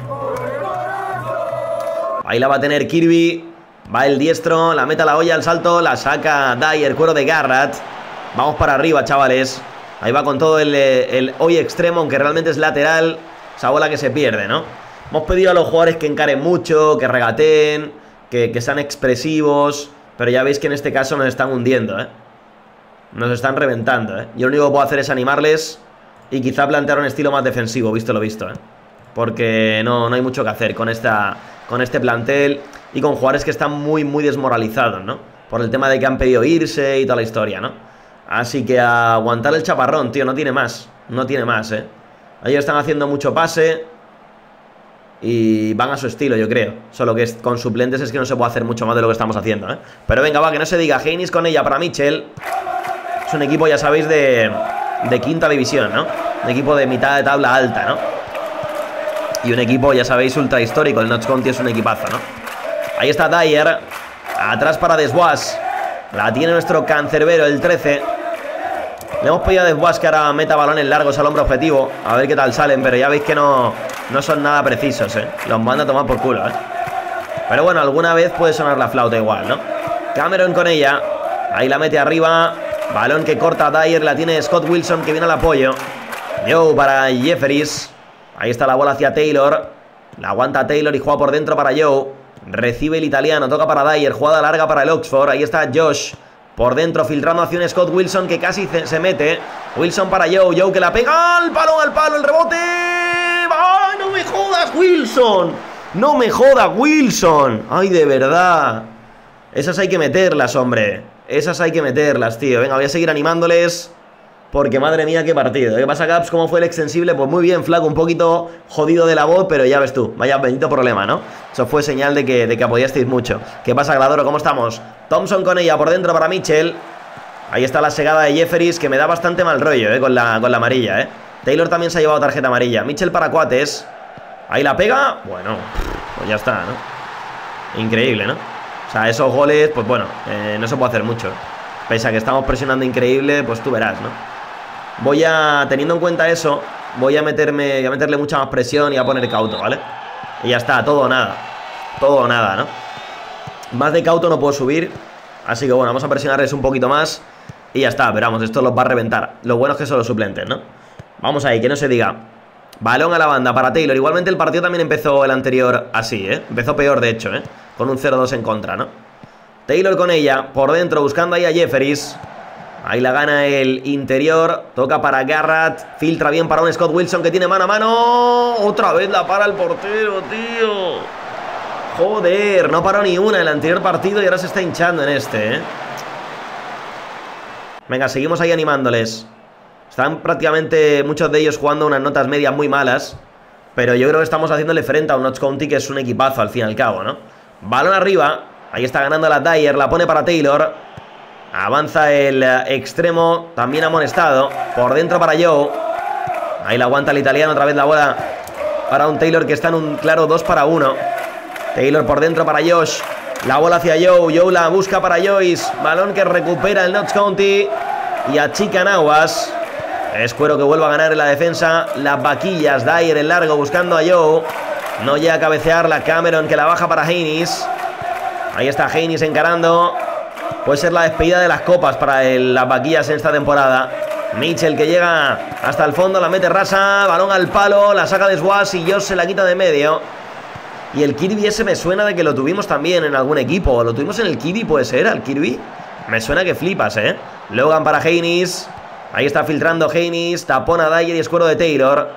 Ahí la va a tener Kirby. Va el diestro, la meta la olla al salto, la saca Dyer, cuero de Garrat. Vamos para arriba, chavales. Ahí va con todo el, el hoy extremo, aunque realmente es lateral. Esa bola que se pierde, ¿no? Hemos pedido a los jugadores que encaren mucho, que regateen, que, que sean expresivos. Pero ya veis que en este caso nos están hundiendo, ¿eh? Nos están reventando, ¿eh? Yo lo único que puedo hacer es animarles y quizá plantear un estilo más defensivo, visto lo visto, ¿eh? Porque no, no hay mucho que hacer con, esta, con este plantel y con jugadores que están muy, muy desmoralizados, ¿no? Por el tema de que han pedido irse y toda la historia, ¿no? Así que aguantar el chaparrón, tío, no tiene más. No tiene más, ¿eh? Ellos están haciendo mucho pase y van a su estilo, yo creo. Solo que con suplentes es que no se puede hacer mucho más de lo que estamos haciendo, ¿eh? Pero venga, va, que no se diga. Heinis con ella para Mitchell. Es un equipo, ya sabéis, de, de quinta división, ¿no? Un equipo de mitad de tabla alta, ¿no? Y un equipo, ya sabéis, ultra histórico. El Notch Conti es un equipazo, ¿no? Ahí está Dyer. Atrás para Deswas. La tiene nuestro cancerbero, el 13. Le hemos pedido a ahora meta balones largos al hombro objetivo. A ver qué tal salen, pero ya veis que no, no son nada precisos, ¿eh? Los manda a tomar por culo, ¿eh? Pero bueno, alguna vez puede sonar la flauta igual, ¿no? Cameron con ella. Ahí la mete arriba. Balón que corta Dyer. La tiene Scott Wilson que viene al apoyo. Yo para Jefferies. Ahí está la bola hacia Taylor. La aguanta Taylor y juega por dentro para Joe. Recibe el italiano, toca para Dyer, jugada larga para el Oxford. Ahí está Josh. Por dentro, filtrando hacia un Scott Wilson que casi se mete. Wilson para Joe. Joe que la pega al palo, al palo, el rebote. ¡Ay, no me jodas, Wilson! No me jodas, Wilson. Ay, de verdad. Esas hay que meterlas, hombre. Esas hay que meterlas, tío. Venga, voy a seguir animándoles. Porque madre mía, qué partido. ¿Qué pasa, Caps? ¿Cómo fue el extensible? Pues muy bien, flaco, un poquito jodido de la voz, pero ya ves tú, vaya bendito problema, ¿no? Eso fue señal de que, de que apoyasteis mucho. ¿Qué pasa, Gladoro? ¿Cómo estamos? Thompson con ella por dentro para Mitchell. Ahí está la segada de Jefferies, que me da bastante mal rollo, ¿eh? Con la, con la amarilla, ¿eh? Taylor también se ha llevado tarjeta amarilla. Mitchell para Cuates. Ahí la pega. Bueno, pues ya está, ¿no? Increíble, ¿no? O sea, esos goles, pues bueno, eh, no se puede hacer mucho. Pese a que estamos presionando increíble, pues tú verás, ¿no? Voy a, teniendo en cuenta eso, voy a meterme, voy a meterle mucha más presión y a poner cauto, ¿vale? Y ya está, todo nada. Todo nada, ¿no? Más de cauto no puedo subir. Así que bueno, vamos a presionarles un poquito más. Y ya está, pero esto los va a reventar. Lo bueno es que son los suplentes, ¿no? Vamos ahí, que no se diga. Balón a la banda para Taylor. Igualmente el partido también empezó el anterior así, ¿eh? Empezó peor, de hecho, ¿eh? con un 0-2 en contra, ¿no? Taylor con ella, por dentro buscando ahí a Jefferies. Ahí la gana el interior. Toca para Garrett. Filtra bien para un Scott Wilson que tiene mano a mano. Otra vez la para el portero, tío. Joder, no paró ni una en el anterior partido y ahora se está hinchando en este, ¿eh? Venga, seguimos ahí animándoles. Están prácticamente muchos de ellos jugando unas notas medias muy malas. Pero yo creo que estamos haciéndole frente a un Notch County que es un equipazo al fin y al cabo, ¿no? Balón arriba. Ahí está ganando la Dyer. La pone para Taylor. Avanza el eh, extremo. También amonestado. Por dentro para Joe. Ahí la aguanta el italiano. Otra vez la bola para un Taylor que está en un claro 2 para 1. Taylor por dentro para Josh. La bola hacia Joe. Joe la busca para Joyce. Balón que recupera el Notch County. Y achica Nahuas. Escuero que vuelve a ganar en la defensa. Las vaquillas. Dyer en largo buscando a Joe. No llega a cabecear la Cameron que la baja para Haynes. Ahí está Haynes encarando. Puede ser la despedida de las copas para las vaquillas esta temporada. Mitchell que llega hasta el fondo, la mete rasa, balón al palo, la saca de Swash y Josh se la quita de medio. Y el Kirby ese me suena de que lo tuvimos también en algún equipo. ¿Lo tuvimos en el Kirby, puede ser, al Kirby? Me suena que flipas, ¿eh? Logan para Haynes. Ahí está filtrando Haynes. Tapón a Dyer y escuero de Taylor.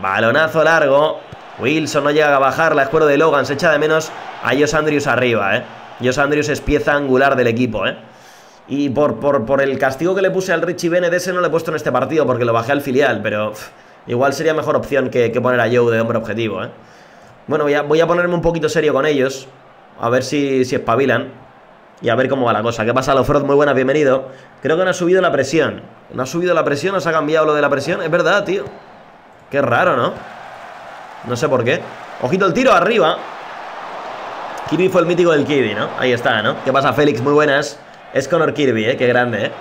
Balonazo largo. Wilson no llega a bajar. La escuero de Logan. Se echa de menos a Josh Andrews arriba, ¿eh? Josh Andrews es pieza angular del equipo, ¿eh? Y por, por, por, el castigo que le puse al Richie Bennett, ese no le he puesto en este partido porque lo bajé al filial, pero igual sería mejor opción que, que, poner a Joe de hombre objetivo, ¿eh? Bueno, voy a, voy a, ponerme un poquito serio con ellos, a ver si, si espabilan y a ver cómo va la cosa. ¿Qué pasa, Lofrod? Muy buenas, bienvenido. Creo que no ha subido la presión. ¿No ha subido la presión? ¿No se ha cambiado lo de la presión? Es verdad, tío. Qué raro, ¿no? No sé por qué. Ojito el tiro, arriba. Kirby fue el mítico del Kirby, ¿no? Ahí está, ¿no? ¿Qué pasa, Félix? Muy buenas. Es Connor Kirby, ¿eh? Qué grande, ¿eh?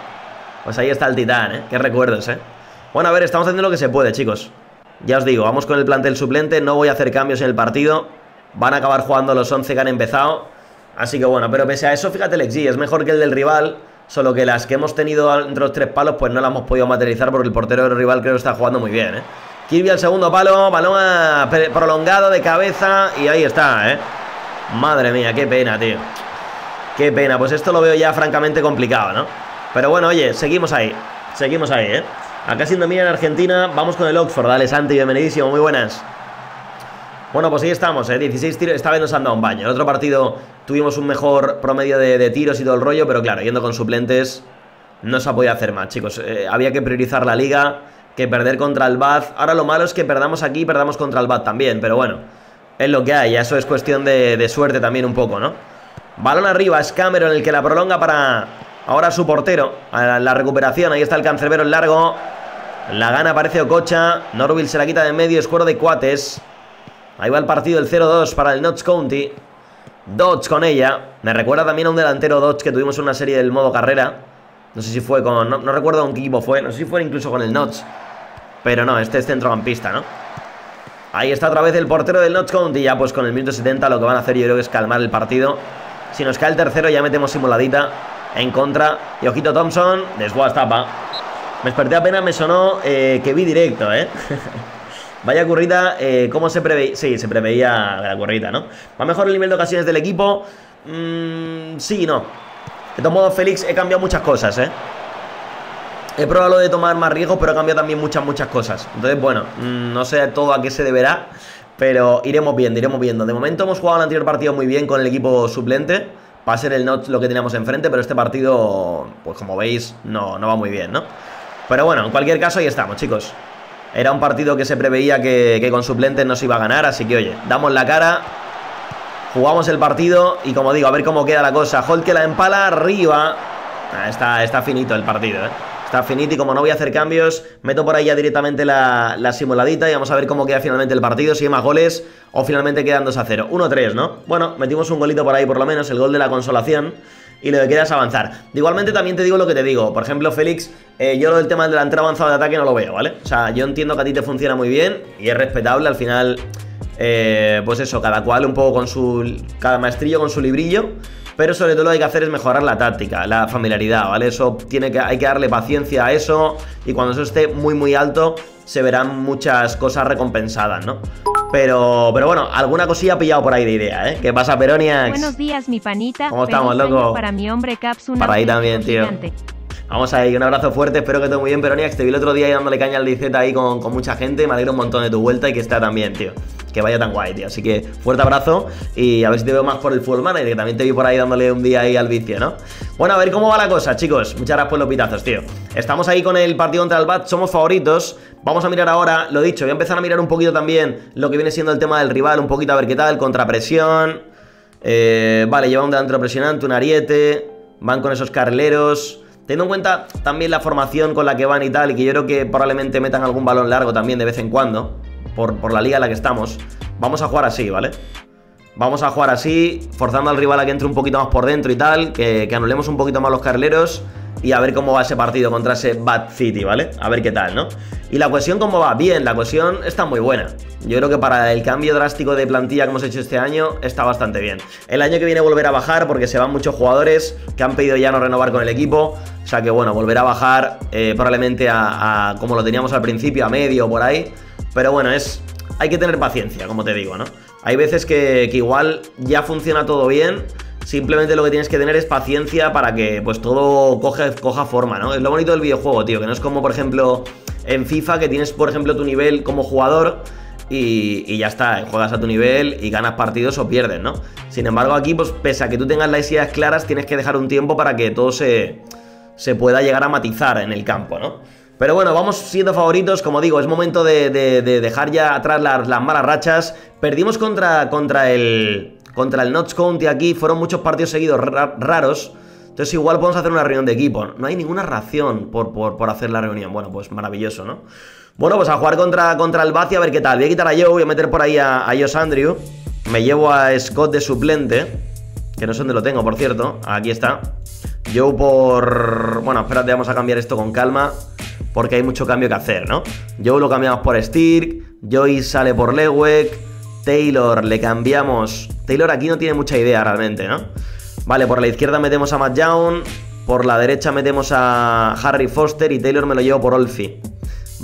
Pues ahí está el titán, ¿eh? Qué recuerdos, ¿eh? Bueno, a ver, estamos haciendo lo que se puede, chicos. Ya os digo, vamos con el plantel suplente. No voy a hacer cambios en el partido. Van a acabar jugando los 11 que han empezado. Así que bueno, pero pese a eso, fíjate, el es mejor que el del rival. Solo que las que hemos tenido entre los tres palos, pues no las hemos podido materializar porque el portero del rival creo que está jugando muy bien, ¿eh? Kirby al segundo palo, balón prolongado de cabeza y ahí está, ¿eh? Madre mía, qué pena, tío. Qué pena, pues esto lo veo ya francamente complicado, ¿no? Pero bueno, oye, seguimos ahí. Seguimos ahí, ¿eh? Acá siendo mía en Argentina, vamos con el Oxford. Dale, Santi, bienvenidísimo, muy buenas. Bueno, pues ahí estamos, ¿eh? 16 tiros, esta vez nos han dado un baño. En otro partido tuvimos un mejor promedio de, de tiros y todo el rollo, pero claro, yendo con suplentes no se ha podido hacer más, chicos. Eh, había que priorizar la liga, que perder contra el Bath. Ahora lo malo es que perdamos aquí y perdamos contra el Bath también, pero bueno, es lo que hay. Eso es cuestión de, de suerte también un poco, ¿no? Balón arriba, es Cameron el que la prolonga para ahora su portero. A la recuperación, ahí está el cancerbero en largo. La gana parece Ococha. Norville se la quita de en medio, escuero de cuates. Ahí va el partido, el 0-2 para el Notch County. Dodge con ella. Me recuerda también a un delantero Dodge que tuvimos una serie del modo carrera. No sé si fue con... No, no recuerdo con qué equipo fue. No sé si fue incluso con el Notch. Pero no, este es centrocampista, ¿no? Ahí está otra vez el portero del Notch County. Ya pues con el minuto 70 lo que van a hacer yo creo que es calmar el partido. Si nos cae el tercero ya metemos simuladita en contra. Y ojito Thompson, desguas tapa. Me desperté apenas, me sonó eh, que vi directo, ¿eh? Vaya currita, eh, ¿cómo se preveía? Sí, se preveía la currita, ¿no? ¿Va mejor el nivel de ocasiones del equipo? Mm, sí, no. De todos modos, Félix, he cambiado muchas cosas, ¿eh? He probado lo de tomar más riesgos, pero he cambiado también muchas, muchas cosas. Entonces, bueno, mmm, no sé todo a qué se deberá, pero iremos viendo, iremos viendo. De momento hemos jugado el anterior partido muy bien con el equipo suplente. Va a ser el Notch lo que teníamos enfrente, pero este partido, pues como veis, no, no va muy bien, ¿no? Pero bueno, en cualquier caso, ahí estamos, chicos. Era un partido que se preveía que, que, con suplentes no se iba a ganar, así que oye, damos la cara, jugamos el partido y como digo, a ver cómo queda la cosa. Holt que la empala arriba. Ah, está, está finito el partido, ¿eh? Está finito y como no voy a hacer cambios, meto por ahí ya directamente la, la, simuladita y vamos a ver cómo queda finalmente el partido, si hay más goles o finalmente quedan 2 a 0. 1-3, ¿no? Bueno, metimos un golito por ahí por lo menos, el gol de la consolación y lo que queda es avanzar. Igualmente también te digo lo que te digo. Por ejemplo, Félix, eh, yo lo del tema del delantero avanzado de ataque no lo veo, ¿vale? O sea, yo entiendo que a ti te funciona muy bien y es respetable. Al final, eh, pues eso, cada cual un poco con su... Cada maestrillo con su librillo. Pero sobre todo lo que hay que hacer es mejorar la táctica, la familiaridad, ¿vale? Eso tiene que, hay que darle paciencia a eso y cuando eso esté muy muy alto se verán muchas cosas recompensadas, ¿no? Pero, pero bueno, alguna cosilla ha pillado por ahí de idea, ¿eh? ¿Qué pasa, Peroniax? Buenos días, mi panita. ¿Cómo estamos, loco? Para mi hombre Caps, un Para ahí también, tío. gigante. Vamos ahí, un abrazo fuerte, espero que todo muy bien, Peroniax. Te vi el otro día ahí dándole caña al DZ ahí con, mucha gente. Me alegro un montón de tu vuelta y que está tan bien, tío. Que vaya tan guay, tío. Así que fuerte abrazo y a ver si te veo más por el Full Manager, que también te vi por ahí dándole un día ahí al vicio, ¿no? Bueno, a ver cómo va la cosa, chicos. Muchas gracias por los pitazos, tío. Estamos ahí con el partido contra el BAT, somos favoritos. Vamos a mirar ahora, lo dicho, voy a empezar a mirar un poquito también lo que viene siendo el tema del rival, un poquito a ver qué tal, contrapresión. Eh, vale, lleva un delantero presionante, un ariete. Van con esos carleros. Teniendo en cuenta también la formación con la que van y tal, y que yo creo que probablemente metan algún balón largo también de vez en cuando, por, por la liga en la que estamos, vamos a jugar así, ¿vale? Vamos a jugar así, forzando al rival a que entre un poquito más por dentro y tal, que, que anulemos un poquito más los carleros y a ver cómo va ese partido contra ese Bad City, ¿vale? A ver qué tal, ¿no? Y la cohesión, ¿cómo va? Bien, la cohesión está muy buena. Yo creo que para el cambio drástico de plantilla que hemos hecho este año está bastante bien. El año que viene volverá a bajar porque se van muchos jugadores que han pedido ya no renovar con el equipo. O sea que bueno, volverá a bajar eh, probablemente a, como lo teníamos al principio, a medio por ahí. Pero bueno, es. Hay que tener paciencia, como te digo, ¿no? Hay veces que igual ya funciona todo bien. Simplemente lo que tienes que tener es paciencia para que pues todo coge, coja forma, ¿no? Es lo bonito del videojuego, tío, que no es como, por ejemplo, en FIFA, que tienes, por ejemplo, tu nivel como jugador y, ya está, juegas a tu nivel y ganas partidos o pierdes, ¿no? Sin embargo, aquí, pues pese a que tú tengas las ideas claras, tienes que dejar un tiempo para que todo se, se pueda llegar a matizar en el campo, ¿no? Pero bueno, vamos siendo favoritos, como digo, es momento de, de- de dejar ya atrás las, las malas rachas. Perdimos contra, contra el contra el Notch County aquí, fueron muchos partidos seguidos ra- raros. Entonces igual podemos hacer una reunión de equipo. No hay ninguna ración por, por, por hacer la reunión. Bueno, pues maravilloso, ¿no? Bueno, pues a jugar contra, contra el Baci a ver qué tal. Voy a quitar a Joe, voy a meter por ahí a, a Josh Andrew. Me llevo a Scott de suplente. Que no sé dónde lo tengo, por cierto. Aquí está. Joe por... Bueno, espérate, vamos a cambiar esto con calma. Porque hay mucho cambio que hacer, ¿no? Joe lo cambiamos por Stirk. Joey sale por Lewek. Taylor le cambiamos... Taylor aquí no tiene mucha idea realmente, ¿no? Vale, por la izquierda metemos a Matt Young. Por la derecha metemos a Harry Foster. Y Taylor me lo llevo por Olfi.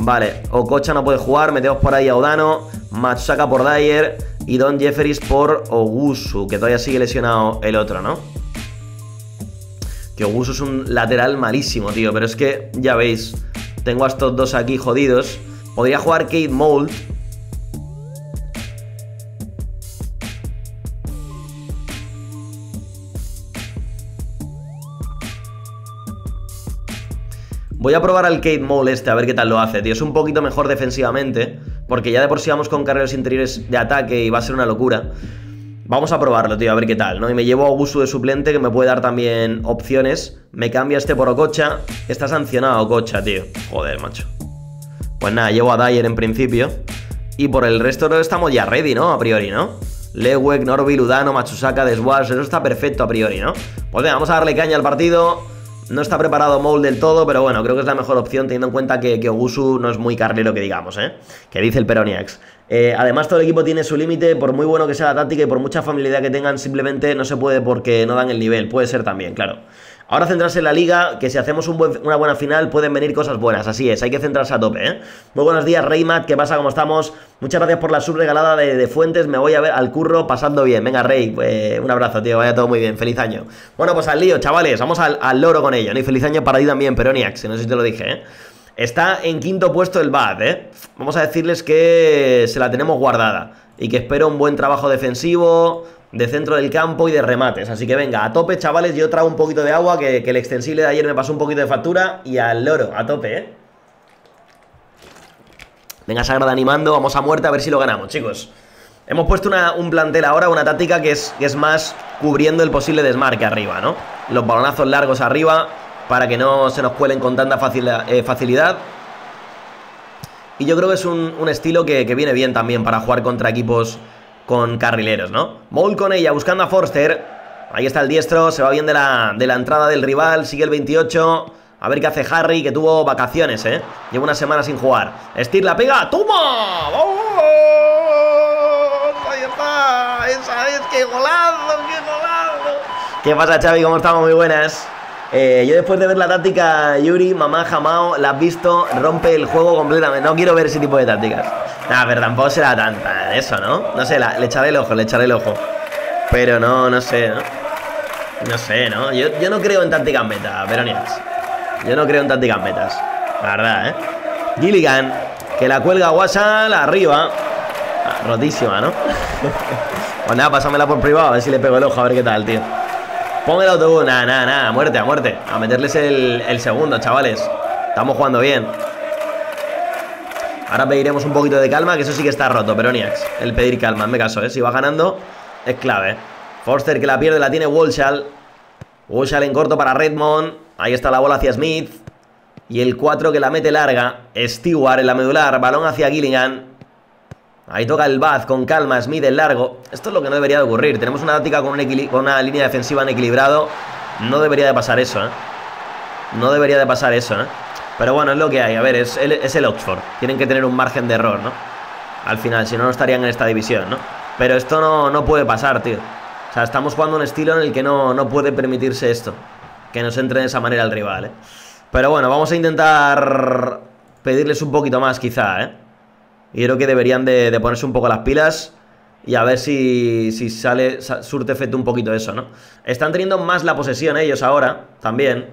Vale, Okocha no puede jugar, metemos por ahí a Odano, Matsusaka por Dyer y Don Jefferies por Ogusu, que todavía sigue lesionado el otro, ¿no? Que Ogusu es un lateral malísimo, tío, pero es que, ya veis, tengo a estos dos aquí jodidos. Podría jugar Kate Mold. Voy a probar al Kate Mole este, a ver qué tal lo hace, tío. Es un poquito mejor defensivamente, porque ya de por sí vamos con carreras interiores de ataque y va a ser una locura. Vamos a probarlo, tío, a ver qué tal, ¿no? Y me llevo a Ogusu de suplente, que me puede dar también opciones. Me cambia este por Ococha. Está sancionado Ococha, tío. Joder, macho. Pues nada, llevo a Dyer en principio. Y por el resto estamos ya ready, ¿no? A priori, ¿no? Lewek, Norville, Udano, Matsusaka, Deswas, eso está perfecto a priori, ¿no? Pues venga, vamos a darle caña al partido. No está preparado Mold del todo, pero bueno, creo que es la mejor opción teniendo en cuenta que, que Ogusu no es muy carnero que digamos, ¿eh? Que dice el Peroniax. Eh, además, todo el equipo tiene su límite, por muy bueno que sea la táctica y por mucha familiaridad que tengan, simplemente no se puede porque no dan el nivel. Puede ser también, claro. Ahora centrarse en la liga, que si hacemos una buena final pueden venir cosas buenas, así es, hay que centrarse a tope, ¿eh? Muy buenos días, Reymat, ¿qué pasa? ¿Cómo estamos? Muchas gracias por la subregalada de, de Fuentes, me voy a ver al curro pasando bien. Venga, Rey, eh, un abrazo, tío, vaya todo muy bien, feliz año. Bueno, pues al lío, chavales, vamos al, al loro con ello, ¿no? Y feliz año para ti también, Peroniax, no sé si te lo dije, ¿eh? Está en quinto puesto el BAD, ¿eh? Vamos a decirles que se la tenemos guardada y que espero un buen trabajo defensivo, de centro del campo y de remates. Así que venga, a tope, chavales. Yo trago un poquito de agua, que, el extensible de ayer me pasó un poquito de factura. Y al loro, a tope, ¿eh? Venga, Sagrada animando, vamos a muerte a ver si lo ganamos, chicos. Hemos puesto un plantel ahora, una táctica que es, que es más cubriendo el posible desmarque arriba, ¿no? Los balonazos largos arriba para que no se nos cuelen con tanta eh, facilidad. Y yo creo que es un, estilo que viene bien también para jugar contra equipos con carrileros, ¿no? Moul con ella, buscando a Forster. Ahí está el diestro, se va bien de la, de la entrada del rival, sigue el 28. A ver qué hace Harry, que tuvo vacaciones, ¿eh? Lleva una semana sin jugar. Steer la pega, ¡toma! ¡Vamos! Ahí está, esa es, qué golazo, qué golazo. ¿Qué pasa, Xavi? ¿Cómo estamos? Muy buenas. Eh, yo después de ver la táctica Yuri, mamá Jamao, la has visto, rompe el juego completamente. No quiero ver ese tipo de tácticas. Nah, pero tampoco será tanta eso, ¿no? No sé, le echaré el ojo, le echaré el ojo. Pero no, no sé, ¿no? No sé, ¿no? Yo, yo no creo en tácticas meta, Veronias. Yo no creo en tácticas metas. La verdad, ¿eh? Gilligan, que la cuelga Wassal arriba. Ah, rotísima, ¿no? pues nada, pásamela por privado, a ver si le pego el ojo, a ver qué tal, tío. Pon el autobús, nada, nada, nada, muerte, a muerte. A meterles el, el segundo, chavales. Estamos jugando bien. Ahora pediremos un poquito de calma, que eso sí que está roto, Peroniax. El pedir calma, me caso, ¿eh? Si va ganando, es clave. Forster que la pierde, la tiene Walshall. Walshall en corto para Redmond. Ahí está la bola hacia Smith. Y el 4 que la mete larga. Stewart en la medular. Balón hacia Gillingham. Ahí toca el Bath con calma. Smith en largo. Esto es lo que no debería de ocurrir. Tenemos una táctica con, una línea defensiva en equilibrado. No debería de pasar eso, ¿eh? No debería de pasar eso, ¿eh? Pero bueno, es lo que hay. A ver, es el, es el Oxford. Tienen que tener un margen de error, ¿no? Al final, si no, no estarían en esta división, ¿no? Pero esto no, no puede pasar, tío. O sea, estamos jugando un estilo en el que no, no puede permitirse esto. Que nos entre de esa manera el rival, ¿eh? Pero bueno, vamos a intentar pedirles un poquito más quizá, ¿eh? Y creo que deberían de, ponerse un poco las pilas y a ver si, sale, surte efecto un poquito eso, ¿no? Están teniendo más la posesión ellos ahora, también.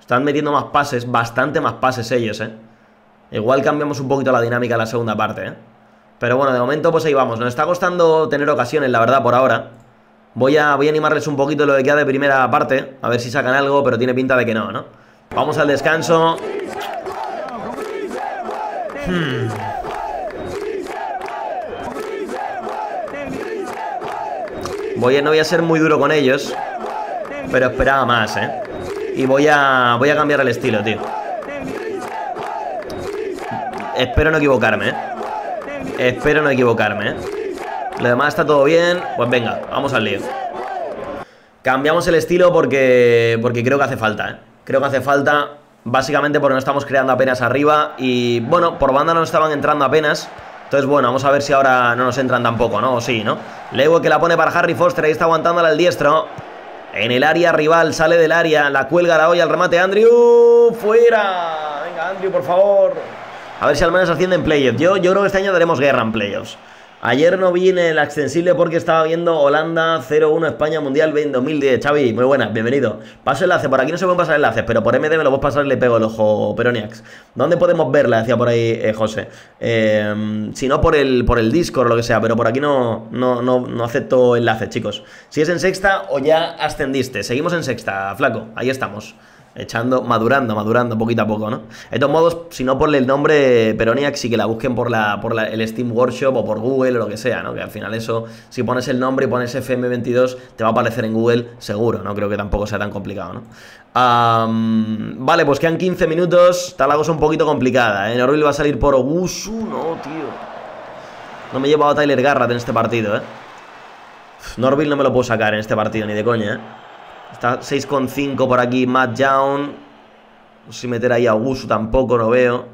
Están metiendo más pases, bastante más pases ellos, ¿eh? Igual cambiamos un poquito la dinámica en la segunda parte, ¿eh? Pero bueno, de momento pues ahí vamos. Nos está costando tener ocasiones, la verdad, por ahora. Voy a, voy a animarles un poquito lo que queda de primera parte, a ver si sacan algo, pero tiene pinta de que no, ¿no? Vamos al descanso. Hmm. Voy a, no voy a ser muy duro con ellos, pero esperaba más, ¿eh? Y voy a, voy a cambiar el estilo, tío. Espero no equivocarme, ¿eh? Espero no equivocarme, ¿eh? Lo demás está todo bien. Pues venga, vamos al lío. Cambiamos el estilo porque, porque creo que hace falta, ¿eh? Creo que hace falta, básicamente porque no estamos creando apenas arriba y, bueno, por banda no estaban entrando apenas. Entonces, bueno, vamos a ver si ahora no nos entran tampoco, ¿no? O sí, ¿no? Lewe que la pone para Harry Foster, ahí está aguantándola al diestro. En el área rival, sale del área, la cuelga la olla al remate Andrew. ¡Fuera! Venga, Andrew, por favor. A ver si al menos asciende en playoffs. Yo, yo creo que este año daremos guerra en playoffs. Ayer no vi en el extensible porque estaba viendo Holanda 0-1 España Mundial 2010. Xavi, muy buena, bienvenido. Paso enlace, por aquí no se pueden pasar enlaces, pero por MD me lo puedo pasar y le pego el ojo Peroniax. ¿Dónde podemos verla? Decía por ahí eh, José. Eh, si no por el, por el Discord o lo que sea, pero por aquí no, no, no, no acepto enlaces, chicos. Si es en sexta o ya ascendiste. Seguimos en sexta, flaco, ahí estamos echando, madurando, madurando poquito a poco, ¿no? De todos modos, si no ponle el nombre Peroniax y que la busquen por, la, por el Steam Workshop o por Google o lo que sea, ¿no? Que al final eso, si pones el nombre y pones FM22, te va a aparecer en Google seguro, no creo que tampoco sea tan complicado, ¿no? vale, pues quedan 15 minutos, está la cosa un poquito complicada, ¿eh? Norville va a salir por Ogusu, no, tío. No me he llevado a Tyler Garrett en este partido, ¿eh? Norville no me lo puedo sacar en este partido, ni de coña, ¿eh? Está 6,5 por aquí Matt Young. No sé si meter ahí a Wusu tampoco, no veo.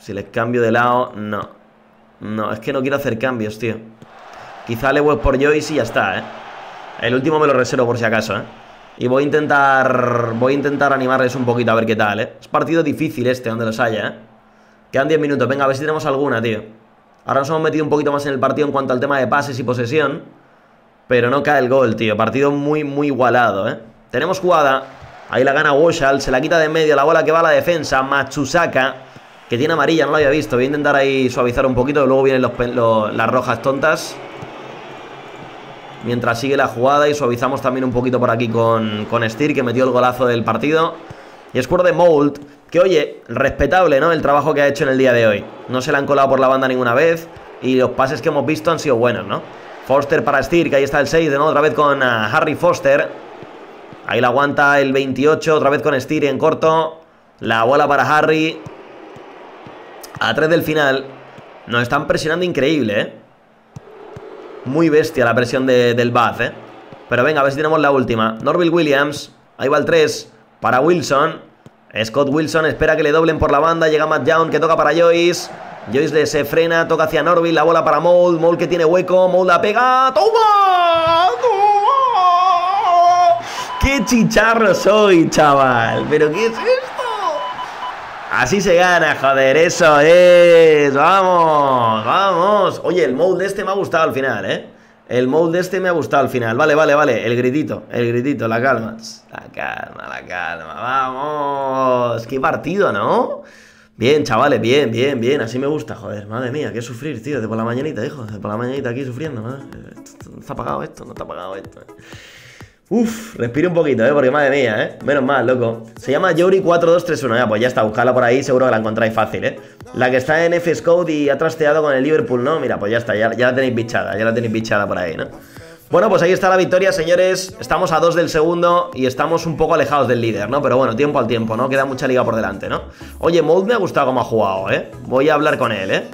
Si les cambio de lado, no. No, es que no quiero hacer cambios, tío. Quizá le voy por Joyce y ya está, ¿eh? El último me lo reservo por si acaso, ¿eh? Y voy a intentar Voy a intentar animarles un poquito a ver qué tal, ¿eh? Es partido difícil este, donde los haya, ¿eh? Quedan 10 minutos, venga, a ver si tenemos alguna, tío Ahora nos hemos metido un poquito más en el partido en cuanto al tema de pases y posesión pero no cae el gol, tío. Partido muy, muy igualado, ¿eh? Tenemos jugada. Ahí la gana Woshal. Se la quita de medio. La bola que va a la defensa. Machusaka. Que tiene amarilla, no lo había visto. Voy a intentar ahí suavizar un poquito. Luego vienen las rojas tontas. Mientras sigue la jugada y suavizamos también un poquito por aquí con, con Steer, que metió el golazo del partido. Y escudo de Mold, que oye, respetable, ¿no? El trabajo que ha hecho en el día de hoy. No se le han colado por la banda ninguna vez. Y los pases que hemos visto han sido buenos, ¿no? Foster para que ahí está el 6, de nuevo otra vez con ah, Harry Foster. Ahí la aguanta el 28, otra vez con Steer en corto. La bola para Harry. A 3 del final. Nos están presionando increíble, ¿eh? Muy bestia la presión del Bath, ¿eh? Pero venga, a ver si tenemos la última. Norville Williams. Ahí va el 3. Para Wilson. Scott Wilson espera que le doblen por la banda. Llega Matt Young que toca para Joyce. Joyce se frena, toca hacia Norville, la bola para Mold, Mold que tiene hueco, Mold la pega, ¡toma! ¡Toma! ¡Qué chicharro soy, chaval! ¿Pero qué es esto? Así se gana, joder, eso es. Vamos, vamos. Oye, el mode de este me ha gustado al final, ¿eh? El mode de este me ha gustado al final. Vale, vale, vale. El gritito, el gritito, la calma. La calma, la calma. Vamos. Qué partido, ¿no? Bien, chavales, bien, bien, bien. Así me gusta, joder. Madre mía, qué sufrir, tío. De por la mañanita, hijo. De por la mañanita aquí sufriendo, ¿no? ¿No está apagado esto? No está apagado esto. Uf, respiro un poquito, ¿eh? Porque madre mía, ¿eh? Menos mal, loco. Se llama Yori4231. Ya, pues ya está, buscarla por ahí, seguro que la encontráis fácil, ¿eh? La que está en FS Code y ha trasteado con el Liverpool, ¿no? Mira, pues ya está, ya, ya la tenéis bichada, ya la tenéis bichada por ahí, ¿no? Bueno, pues ahí está la victoria, señores. Estamos a dos del segundo y estamos un poco alejados del líder, ¿no? Pero bueno, tiempo al tiempo, ¿no? Queda mucha liga por delante, ¿no? Oye, Mold me ha gustado cómo ha jugado, ¿eh? Voy a hablar con él, ¿eh?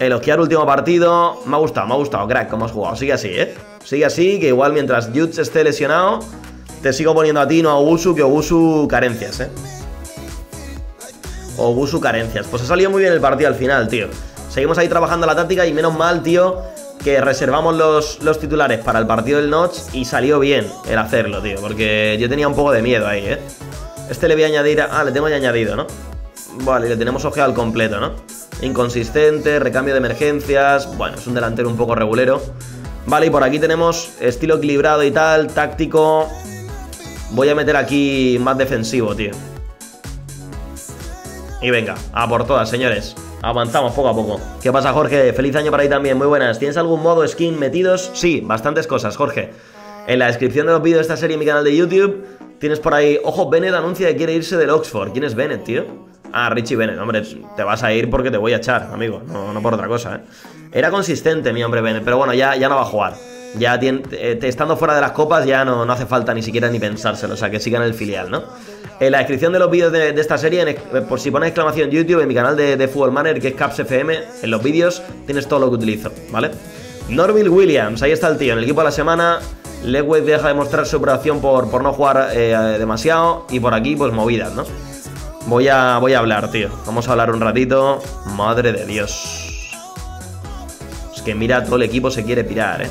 Elogiar último partido. Me ha gustado, me ha gustado, crack, cómo has jugado. Sigue así, ¿eh? Sigue así, que igual mientras Jutz esté lesionado, te sigo poniendo a ti, no a Ogusu, que Ogusu carencias, ¿eh? Ogusu carencias. Pues ha salido muy bien el partido al final, tío. Seguimos ahí trabajando la táctica y menos mal, tío, que reservamos los, los titulares para el partido del Notch y salió bien el hacerlo, tío. Porque yo tenía un poco de miedo ahí, ¿eh? Este le voy a añadir... ah, le tengo ya añadido, ¿no? Vale, le tenemos ojeado al completo, ¿no? Inconsistente, recambio de emergencias... Bueno, es un delantero un poco regulero. Vale, y por aquí tenemos estilo equilibrado y tal, táctico. Voy a meter aquí más defensivo, tío. Y venga, a por todas, señores. Avanzamos poco a poco. ¿Qué pasa, Jorge? Feliz año para ti también, muy buenas. ¿Tienes algún modo skin metidos? Sí, bastantes cosas, Jorge. En la descripción de los vídeos de esta serie en mi canal de YouTube tienes por ahí... Ojo, Bennett anuncia que quiere irse del Oxford. ¿Quién es Bennett, tío? Ah, Richie Bennett, hombre, te vas a ir porque te voy a echar, amigo, no, no por otra cosa, ¿eh? Era consistente mi hombre Bennett, pero bueno, ya, ya no va a jugar. Ya eh, estando fuera de las copas ya no, no, hace falta ni siquiera ni pensárselo, o sea, que siga en el filial, ¿no? En la descripción de los vídeos de, esta serie, en, por si pones exclamación YouTube, en mi canal de, de Fútbol Manner, que es Caps FM, en los vídeos tienes todo lo que utilizo, ¿vale? Norville Williams, ahí está el tío, en el equipo de la semana. Legway deja de mostrar su operación por, por no jugar eh, demasiado. Y por aquí, pues movidas, ¿no? Voy a, voy a hablar, tío. Vamos a hablar un ratito. Madre de Dios. Es que mira, todo el equipo se quiere pirar, ¿eh?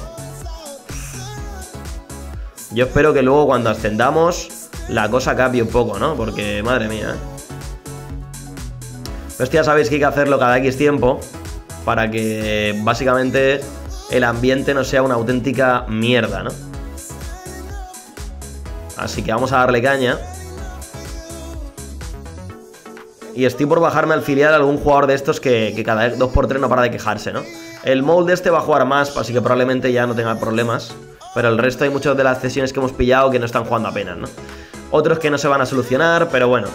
Yo espero que luego cuando ascendamos la cosa cambie un poco, ¿no? Porque, madre mía, esto ya sabéis que hay que hacerlo cada X tiempo para que básicamente el ambiente no sea una auténtica mierda, ¿no? Así que vamos a darle caña. Y estoy por bajarme al filial algún jugador de estos que, que cada 2x3 no para de quejarse, ¿no? El mold este va a jugar más, así que probablemente ya no tenga problemas. Pero el resto hay muchas de las sesiones que hemos pillado que no están jugando apenas, ¿no? Otros que no se van a solucionar, pero bueno.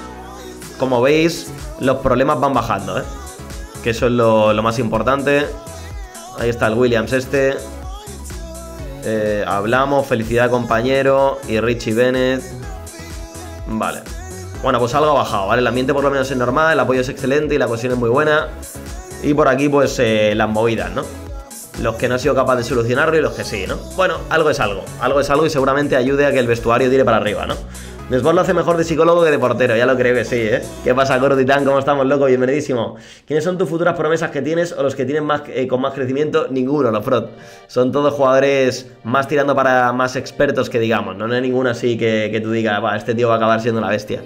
Como veis, los problemas van bajando, ¿eh? Que eso es lo, lo más importante. Ahí está el Williams este. Eh, hablamos, felicidad compañero y Richie Bennett. Vale. Bueno, pues algo ha bajado, ¿vale? El ambiente por lo menos es normal, el apoyo es excelente y la cohesión es muy buena. Y por aquí, pues, eh, las movidas, ¿no? Los que no han sido capaz de solucionarlo y los que sí, ¿no? Bueno, algo es algo. Algo es algo y seguramente ayude a que el vestuario tire para arriba, ¿no? Después lo hace mejor de psicólogo que de portero, ya lo creo que sí, ¿eh? ¿Qué pasa, Titán? ¿Cómo estamos, loco? Bienvenidísimo. ¿Quiénes son tus futuras promesas que tienes o los que tienen más, eh, con más crecimiento? Ninguno, los Frot. Son todos jugadores más tirando para más expertos que digamos, no, no hay ninguno así que, que tú digas, va, este tío va a acabar siendo una bestia.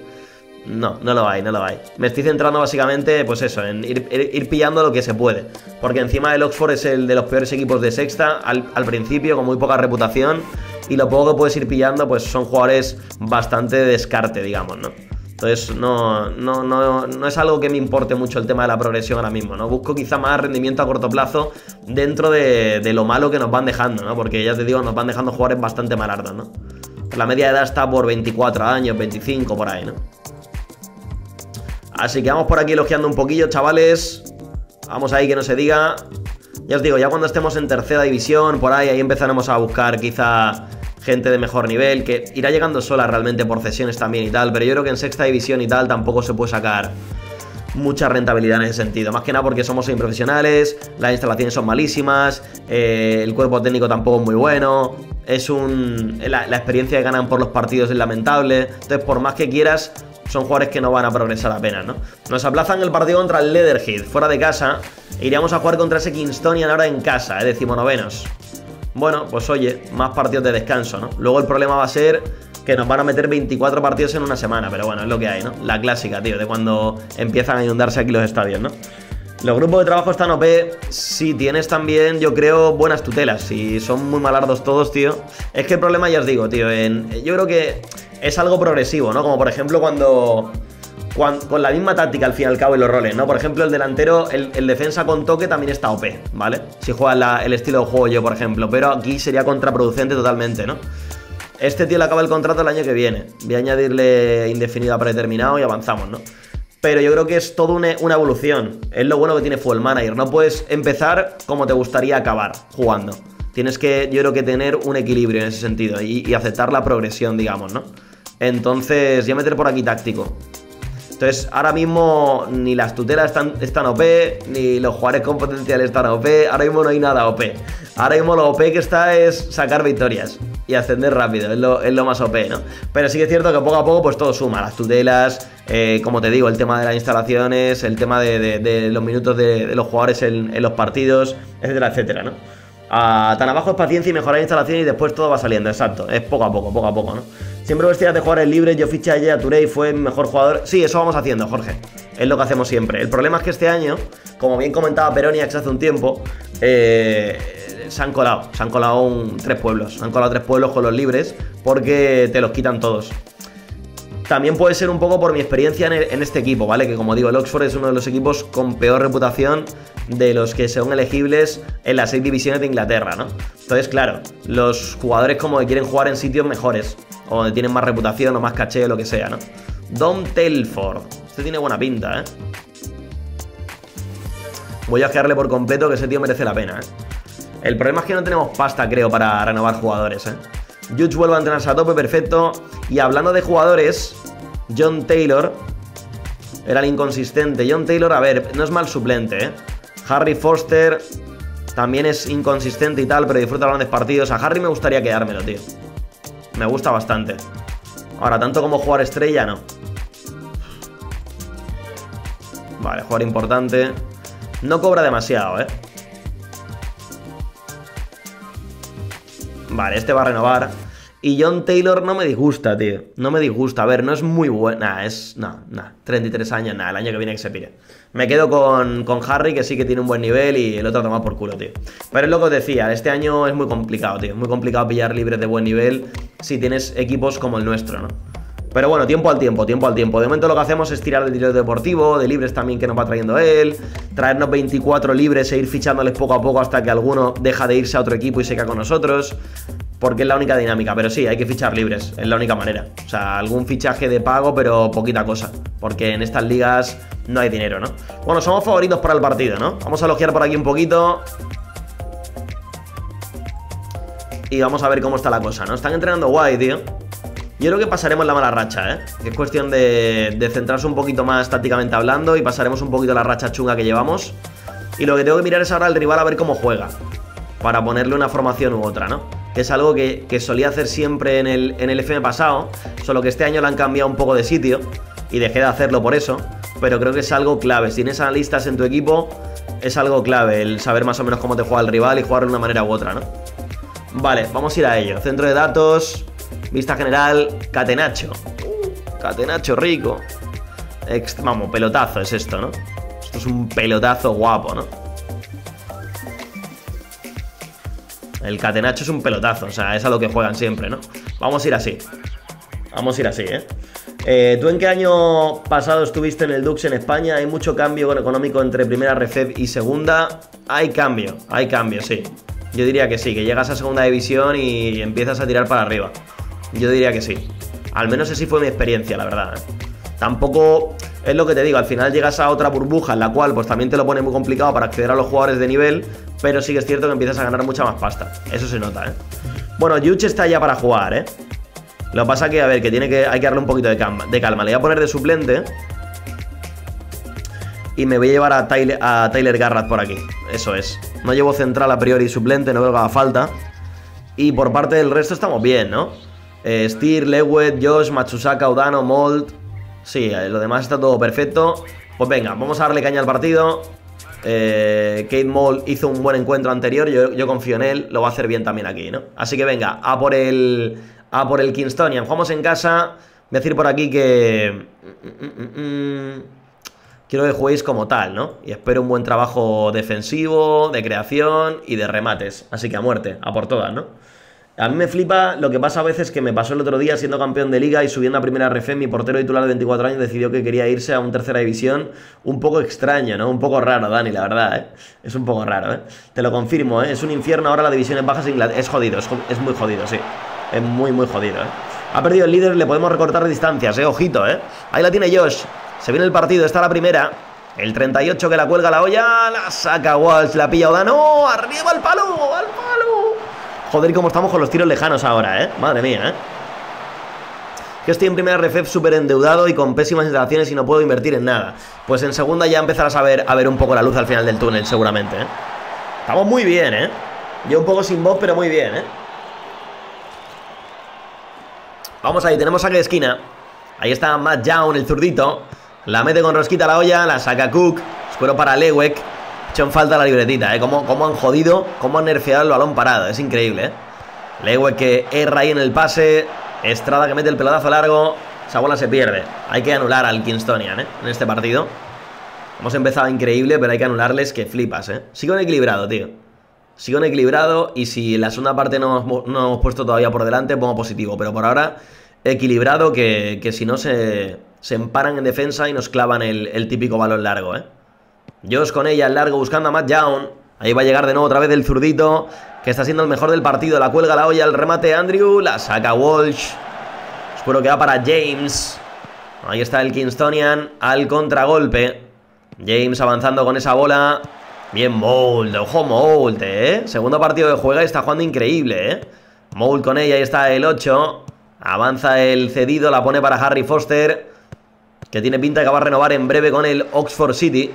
No, no lo hay, no lo hay. Me estoy centrando básicamente, pues eso, en ir, ir, pillando lo que se puede. Porque encima el Oxford es el de los peores equipos de sexta al, al, principio, con muy poca reputación. Y lo poco que puedes ir pillando, pues son jugadores bastante de descarte, digamos, ¿no? Entonces no, no, no, no es algo que me importe mucho el tema de la progresión ahora mismo, ¿no? Busco quizá más rendimiento a corto plazo dentro de, de lo malo que nos van dejando, ¿no? Porque ya te digo, nos van dejando jugadores bastante malardos, ¿no? La media de edad está por 24 años, 25, por ahí, ¿no? Así que vamos por aquí elogiando un poquillo, chavales. Vamos ahí que no se diga. Ya os digo, ya cuando estemos en tercera división, por ahí, ahí empezaremos a buscar quizá gente de mejor nivel, que irá llegando sola realmente por cesiones también y tal, pero yo creo que en sexta división y tal tampoco se puede sacar mucha rentabilidad en ese sentido. Más que nada porque somos improfesionales, las instalaciones son malísimas, eh, el cuerpo técnico tampoco es muy bueno, es un. La, experiencia que ganan por los partidos es lamentable. Entonces, por más que quieras, son jugadores que no van a progresar apenas, ¿no? Nos aplazan el partido contra el Leatherhead, fuera de casa. Iríamos a jugar contra ese Kingstonian ahora en casa, eh, decimonovenos. bueno, pues oye, más partidos de descanso, ¿no? Luego el problema va a ser que nos van a meter 24 partidos en una semana, pero bueno, es lo que hay, ¿no? La clásica, tío, de cuando empiezan a inundarse aquí los estadios, ¿no? Los grupos de trabajo están OP. Si tienes también, yo creo, buenas tutelas. Si son muy malardos todos, tío. Es que el problema, ya os digo, tío. En, yo creo que es algo progresivo, ¿no? Como por ejemplo cuando, con la misma táctica al fin y al cabo y los roles, ¿no? Por ejemplo, el delantero, el, defensa con toque también está OP, ¿vale? Si juega el estilo de juego yo, por ejemplo. Pero aquí sería contraproducente totalmente, ¿no? Este tío le acaba el contrato el año que viene. Voy a añadirle indefinido a predeterminado y avanzamos, ¿no? pero yo creo que es toda una, evolución. Es lo bueno que tiene Full Manager. No puedes empezar como te gustaría acabar jugando. Tienes que, yo creo que tener un equilibrio en ese sentido y, aceptar la progresión, digamos, ¿no? Entonces, voy a meter por aquí táctico. Entonces, ahora mismo ni las tutelas están, están OP, ni los jugadores con potencial están OP, ahora mismo no hay nada OP. Ahora mismo lo OP que está es sacar victorias y ascender rápido, es lo, más OP, ¿no? Pero sí que es cierto que poco a poco pues todo suma, las tutelas, eh, como te digo, el tema de las instalaciones, el tema de, los minutos de, los jugadores en, los partidos, etcétera, etcétera, ¿no? tan abajo es paciencia y mejorar la instalación y después todo va saliendo, exacto, es poco a poco, poco a poco, ¿no? Siempre vestidas de jugadores libres, yo fiché a Touré y fue mejor jugador. Sí, eso vamos haciendo, Jorge. Es lo que hacemos siempre. El problema es que este año, como bien comentaba Peroniax hace un tiempo, eh, se han colado. Se han colado tres pueblos. Se han colado tres pueblos con los libres porque te los quitan todos. También puede ser un poco por mi experiencia en, este equipo, ¿vale? Que como digo, el Oxford es uno de los equipos con peor reputación de los que son elegibles en las seis divisiones de Inglaterra, ¿no? Entonces, claro, los jugadores como que quieren jugar en sitios mejores, o tienen más reputación o más caché lo que sea, ¿no? Dom Telford. Este tiene buena pinta, ¿eh? Voy a quedarle por completo que ese tío merece la pena, ¿eh? El problema es que no tenemos pasta, creo, para renovar jugadores, ¿eh? Judge vuelve a entrenarse a tope, perfecto. Y hablando de jugadores, John Taylor era el inconsistente. John Taylor, a ver, no es mal suplente, ¿eh? Harry Foster también es inconsistente y tal, pero disfruta grandes partidos. A Harry me gustaría quedármelo, tío. Me gusta bastante. Ahora, tanto como jugar estrella, no. Vale, jugar importante. No cobra demasiado, ¿eh? Vale, este va a renovar. Y John Taylor no me disgusta, tío. No me disgusta. A ver, no es muy buena. Es. No, no. 33 años, nada. El año que viene que se pire. Me quedo con, con, Harry, que sí que tiene un buen nivel. Y el otro toma por culo, tío. Pero es lo que os decía. Este año es muy complicado, tío. Es muy complicado pillar libres de buen nivel si tienes equipos como el nuestro, ¿no? Pero bueno, tiempo al tiempo, tiempo al tiempo. De momento lo que hacemos es tirar del dinero deportivo, de libres también que nos va trayendo él, traernos 24 libres e ir fichándoles poco a poco hasta que alguno deja de irse a otro equipo y se queda con nosotros. Porque es la única dinámica, pero sí, hay que fichar libres, es la única manera. O sea, algún fichaje de pago, pero poquita cosa. Porque en estas ligas no hay dinero, ¿no? Bueno, somos favoritos para el partido, ¿no? Vamos a elogiar por aquí un poquito. Y vamos a ver cómo está la cosa, ¿no? Están entrenando guay, tío. Yo creo que pasaremos la mala racha, ¿eh? Que es cuestión de, centrarse un poquito más tácticamente hablando y pasaremos un poquito la racha chunga que llevamos. Y lo que tengo que mirar es ahora al rival a ver cómo juega. Para ponerle una formación u otra, ¿no? Que es algo que, solía hacer siempre en el, en el FM pasado. Solo que este año le han cambiado un poco de sitio. Y dejé de hacerlo por eso. Pero creo que es algo clave. Si tienes analistas en tu equipo, es algo clave el saber más o menos cómo te juega el rival y jugar de una manera u otra, ¿no? Vale, vamos a ir a ello. Centro de datos, Vista general, Catenacho. Catenacho rico. vamos, pelotazo es esto, ¿no? Esto es un pelotazo guapo, ¿no? El Catenacho es un pelotazo, o sea, es a lo que juegan siempre, ¿no? Vamos a ir así. Vamos a ir así, ¿eh? ¿eh? ¿Tú en qué año pasado estuviste en el Dux en España? ¿Hay mucho cambio económico entre primera Refed y segunda? Hay cambio, hay cambio, sí. Yo diría que sí, que llegas a segunda división y empiezas a tirar para arriba. Yo diría que sí. Al menos así fue mi experiencia, la verdad. ¿eh? Tampoco es lo que te digo, al final llegas a otra burbuja en la cual pues también te lo pone muy complicado para acceder a los jugadores de nivel, pero sí que es cierto que empiezas a ganar mucha más pasta. Eso se nota, ¿eh? Bueno, Yuch está ya para jugar, ¿eh? Lo que pasa que, a ver, que tiene que hay que darle un poquito de calma. De calma. Le voy a poner de suplente. Y me voy a llevar a Tyler, a por aquí. Eso es. No llevo central a priori suplente, no veo que haga falta. Y por parte del resto estamos bien, ¿no? Eh, Steer, Lewet, Josh, Matsusaka, Udano, Mold. Sí, eh, lo demás está todo perfecto. Pues venga, vamos a darle caña al partido. Eh, Kate Moll hizo un buen encuentro anterior, yo, yo, confío en él, lo va a hacer bien también aquí, ¿no? Así que venga, a por el, a por el Kingstonian. Jugamos en casa, decir por aquí que... Quiero que juguéis como tal, ¿no? Y espero un buen trabajo defensivo, de creación y de remates. Así que a muerte, a por todas, ¿no? A mí me flipa lo que pasa a veces que me pasó el otro día siendo campeón de liga y subiendo a primera RF, mi portero titular de 24 años decidió que quería irse a un tercera división. Un poco extraño, ¿no? Un poco raro, Dani, la verdad, ¿eh? Es un poco raro, ¿eh? Te lo confirmo, ¿eh? Es un infierno ahora la división en bajas Inglaterra. Es jodido, es, es, muy jodido, sí. Es muy, muy jodido, ¿eh? Ha perdido el líder, le podemos recortar distancias, ¿eh? Ojito, ¿eh? Ahí la tiene Josh. Se viene el partido, está la primera. El 38 que la cuelga la olla, la saca Walsh, la pilla Odano. ¡Arriba al palo! ¡Al palo! Joder, cómo estamos con los tiros lejanos ahora, ¿eh? Madre mía, ¿eh? Que estoy en primera RFF súper endeudado y con pésimas instalaciones y no puedo invertir en nada. Pues en segunda ya empezarás a ver, a ver un poco la luz al final del túnel, seguramente, ¿eh? Estamos muy bien, ¿eh? Yo un poco sin voz, pero muy bien, ¿eh? Vamos ahí, tenemos saque de esquina. Ahí está Matt Young, el zurdito. La mete con rosquita la olla, la saca Cook. Escuero para Lewek hecho en falta la libretita, ¿eh? Cómo, cómo, han jodido, cómo han nerfeado el balón parado. Es increíble, ¿eh? Lewe que erra ahí en el pase. Estrada que mete el pelotazo largo. Esa bola se pierde. Hay que anular al Kingstonian, ¿eh? En este partido. Hemos empezado increíble, pero hay que anularles que flipas, ¿eh? Sigo en equilibrado, tío. Sigo en equilibrado y si la segunda parte no no hemos puesto todavía por delante, pongo positivo. Pero por ahora, equilibrado que, que si no se, se emparan en defensa y nos clavan el, el típico balón largo, ¿eh? Josh con ella, el largo, buscando a Matt Young. Ahí va a llegar de nuevo otra vez el zurdito, que está siendo el mejor del partido. La cuelga la olla, el remate Andrew, la saca Walsh. Espero que va para James. Ahí está el Kingstonian al contragolpe. James avanzando con esa bola. Bien Mold, ojo Mold, ¿eh? Segundo partido de juega y está jugando increíble, ¿eh? Mold con ella, ahí está el 8. Avanza el cedido, la pone para Harry Foster. Que tiene pinta de que va a renovar en breve con el Oxford City.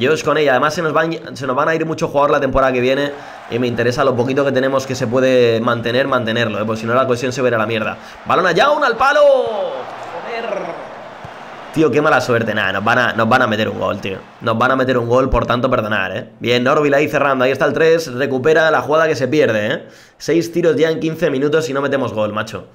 Josh con ella. Además, se nos, van, se nos van a ir muchos jugadores la temporada que viene. Y me interesa lo poquito que tenemos que se puede mantener, mantenerlo. ¿eh? Porque si no, la cohesión se verá la mierda. Balón allá, un al palo. Joder. Tío, qué mala suerte. Nada, nos van, a, nos van a meter un gol, tío. Nos van a meter un gol, por tanto, perdonar, ¿eh? Bien, Norville ahí cerrando. Ahí está el 3. Recupera la jugada que se pierde, ¿eh? 6 tiros ya en 15 minutos y no metemos gol, macho.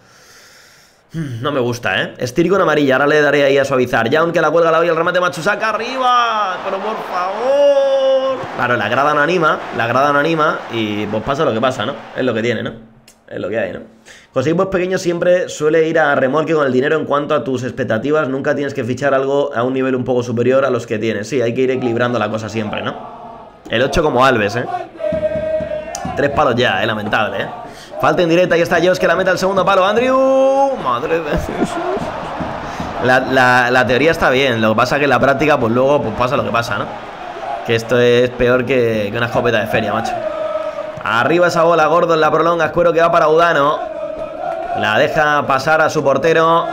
No me gusta, ¿eh? Estir con amarilla, ahora le daré ahí a suavizar. Ya aunque la cuelga la voy el remate Machusaka arriba. Pero por favor. Claro, la grada no anima, la grada no anima y pues pasa lo que pasa, ¿no? Es lo que tiene, ¿no? Es lo que hay, ¿no? Equipos pequeños siempre suele ir a remolque con el dinero en cuanto a tus expectativas. Nunca tienes que fichar algo a un nivel un poco superior a los que tienes. Sí, hay que ir equilibrando la cosa siempre, ¿no? El 8 como Alves, ¿eh? Tres palos ya, ¿eh? Lamentable, ¿eh? Falta en directa, ahí está Josh que la mete al segundo palo. Andrew, madre de Dios. La, la, teoría está bien, lo que pasa es que en la práctica, pues luego pues pasa lo que pasa, ¿no? Que esto es peor que, una escopeta de feria, macho. Arriba esa bola, gordo en la prolonga, escuero que va para Udano. La deja pasar a su portero.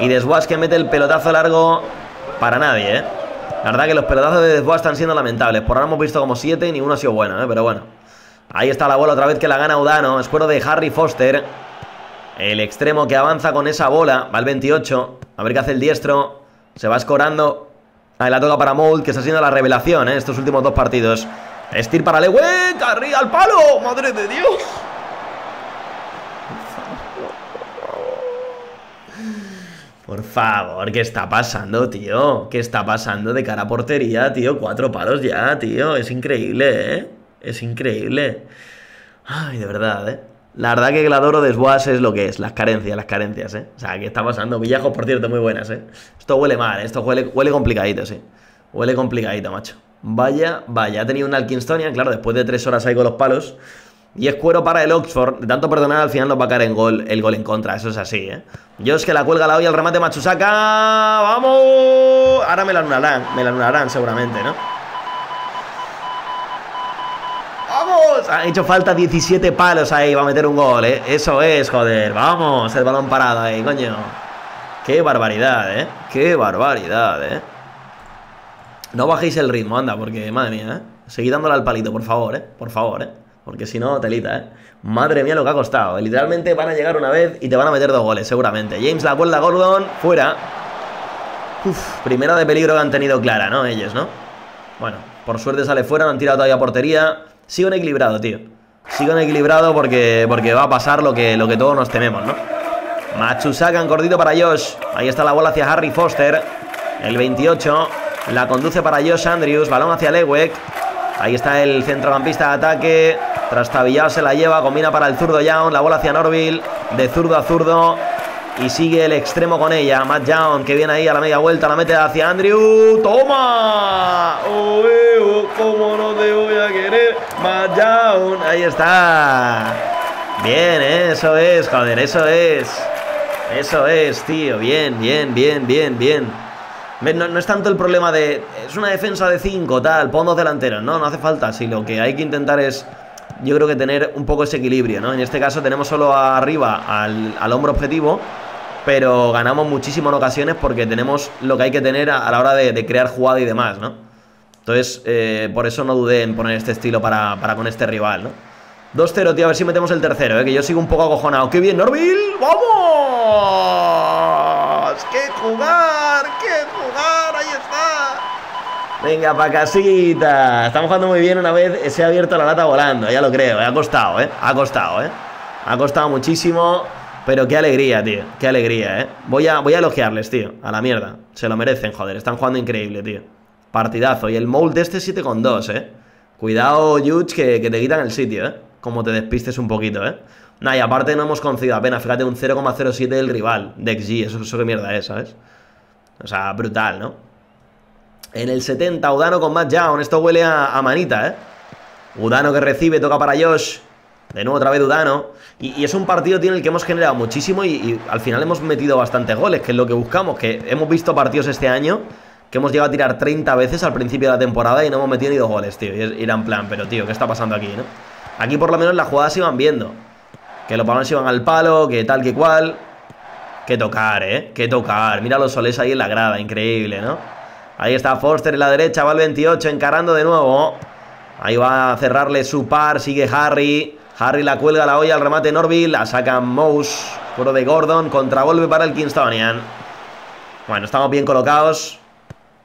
Y Desguas que mete el pelotazo largo para nadie, ¿eh? La verdad que los pelotazos de Desguas están siendo lamentables. Por ahora hemos visto como siete y ninguno ha sido bueno, ¿eh? Pero bueno. Ahí está la bola otra vez que la gana Udano. Escuero de Harry Foster. El extremo que avanza con esa bola. Va el 28. A ver qué hace el diestro. Se va escorando. Ahí la toca para Mold, que está siendo la revelación ¿eh? estos últimos dos partidos. Estir para Lewek. Arriba al palo. Madre de Dios. Por favor, ¿qué está pasando, tío? ¿Qué está pasando de cara a portería, tío? Cuatro palos ya, tío. Es increíble, ¿eh? Es increíble. Ay, de verdad, ¿eh? La verdad que Gladoro de Swash es lo que es, las carencias, las carencias, ¿eh? O sea, ¿qué está pasando? Villajos, por cierto, muy buenas, ¿eh? Esto huele mal, ¿eh? esto huele, huele complicadito, sí. Huele complicadito, macho. Vaya, vaya, ha tenido un Alkinstonian, claro, después de tres horas ahí con los palos. Y es cuero para el Oxford. De tanto perdonar, al final nos va a caer en gol, el gol en contra. Eso es así, ¿eh? Yo es que la cuelga la olla el remate Machusaka. ¡Vamos! Ahora me la anularán, me la anularán seguramente, ¿no? ¡Vamos! Ha hecho falta 17 palos ahí. Va a meter un gol, ¿eh? Eso es, joder. Vamos, el balón parado ahí, coño. Qué barbaridad, ¿eh? Qué barbaridad, ¿eh? No bajéis el ritmo, anda, porque, madre mía, ¿eh? Seguid dándole al palito, por favor, ¿eh? Por favor, ¿eh? Porque si no, telita, ¿eh? Madre mía lo que ha costado. Literalmente van a llegar una vez y te van a meter dos goles, seguramente. James la cuelga Gordon, fuera. Uf, primera de peligro que han tenido clara, ¿no? Ellos, ¿no? Bueno, Por suerte sale fuera, no han tirado todavía portería. Sigo en equilibrado, tío. Sigo en equilibrado porque, porque va a pasar lo que, lo que todos nos tememos, ¿no? Machu sacan cortito para Josh. Ahí está la bola hacia Harry Foster. El 28. La conduce para Josh Andrews. Balón hacia Lewek. Ahí está el centrocampista de ataque. Trastabillado se la lleva. Combina para el zurdo Young. La bola hacia Norville. De zurdo a zurdo. Y sigue el extremo con ella. Matt Young que viene ahí a la media vuelta. La mete hacia Andrew. ¡Toma! Oh, eh, ¿Cómo no te voy a querer? Matt Young. Ahí está. Bien, eso es, joder, eso es. Eso es, tío. Bien, bien, bien, bien, bien. No, no, es tanto el problema de. Es una defensa de 5, tal, pon dos delanteros. No, no hace falta. Si lo que hay que intentar es. Yo creo que tener un poco ese equilibrio, ¿no? En este caso tenemos solo arriba al, al hombro objetivo. Pero ganamos muchísimo en ocasiones porque tenemos lo que hay que tener a, la hora de, de, crear jugada y demás, ¿no? Entonces, eh, por eso no dudé en poner este estilo para, para con este rival, ¿no? 2-0, tío, a ver si metemos el tercero, ¿eh? que yo sigo un poco acojonado. ¡Qué bien, Norville! ¡Vamos! ¡Qué jugar! ¡Qué jugar! ¡Ahí está! Venga, pa' casita. Estamos jugando muy bien una vez se ha abierto la lata volando, ya lo creo. ¿eh? Ha costado, ¿eh? Ha costado, ¿eh? Ha costado muchísimo. Pero qué alegría, tío. Qué alegría, ¿eh? Voy a, voy a elogiarles, tío. A la mierda. Se lo merecen, joder. Están jugando increíble, tío. Partidazo. Y el mold de este 7,2, ¿eh? Cuidado, Yuch, que, te quitan el sitio, ¿eh? como te despistes un poquito, ¿eh? Nah, y aparte no hemos concedido apenas, fíjate, un 0,07 del rival de XG, eso, eso qué mierda es, ¿sabes? O sea, brutal, ¿no? En el 70, Udano con Matt Young, esto huele a, a, manita, ¿eh? Udano que recibe, toca para Josh, de nuevo otra vez Udano, y, y es un partido, tío, en el que hemos generado muchísimo y, al final hemos metido bastantes goles, que es lo que buscamos, que hemos visto partidos este año que hemos llegado a tirar 30 veces al principio de la temporada y no hemos metido ni dos goles, tío, y era en plan, pero tío, ¿qué está pasando aquí, no? Aquí por lo menos las jugadas se iban viendo. Que los balones iban al palo, que tal, que cual. Que tocar, ¿eh? Que tocar. Mira los soles ahí en la grada, increíble, ¿no? Ahí está Foster en la derecha, va el 28, encarando de nuevo. Ahí va a cerrarle su par, sigue Harry. Harry la cuelga la olla al remate Norville, la saca Mouse, puro de Gordon, contragolpe para el Kingstonian. Bueno, estamos bien colocados.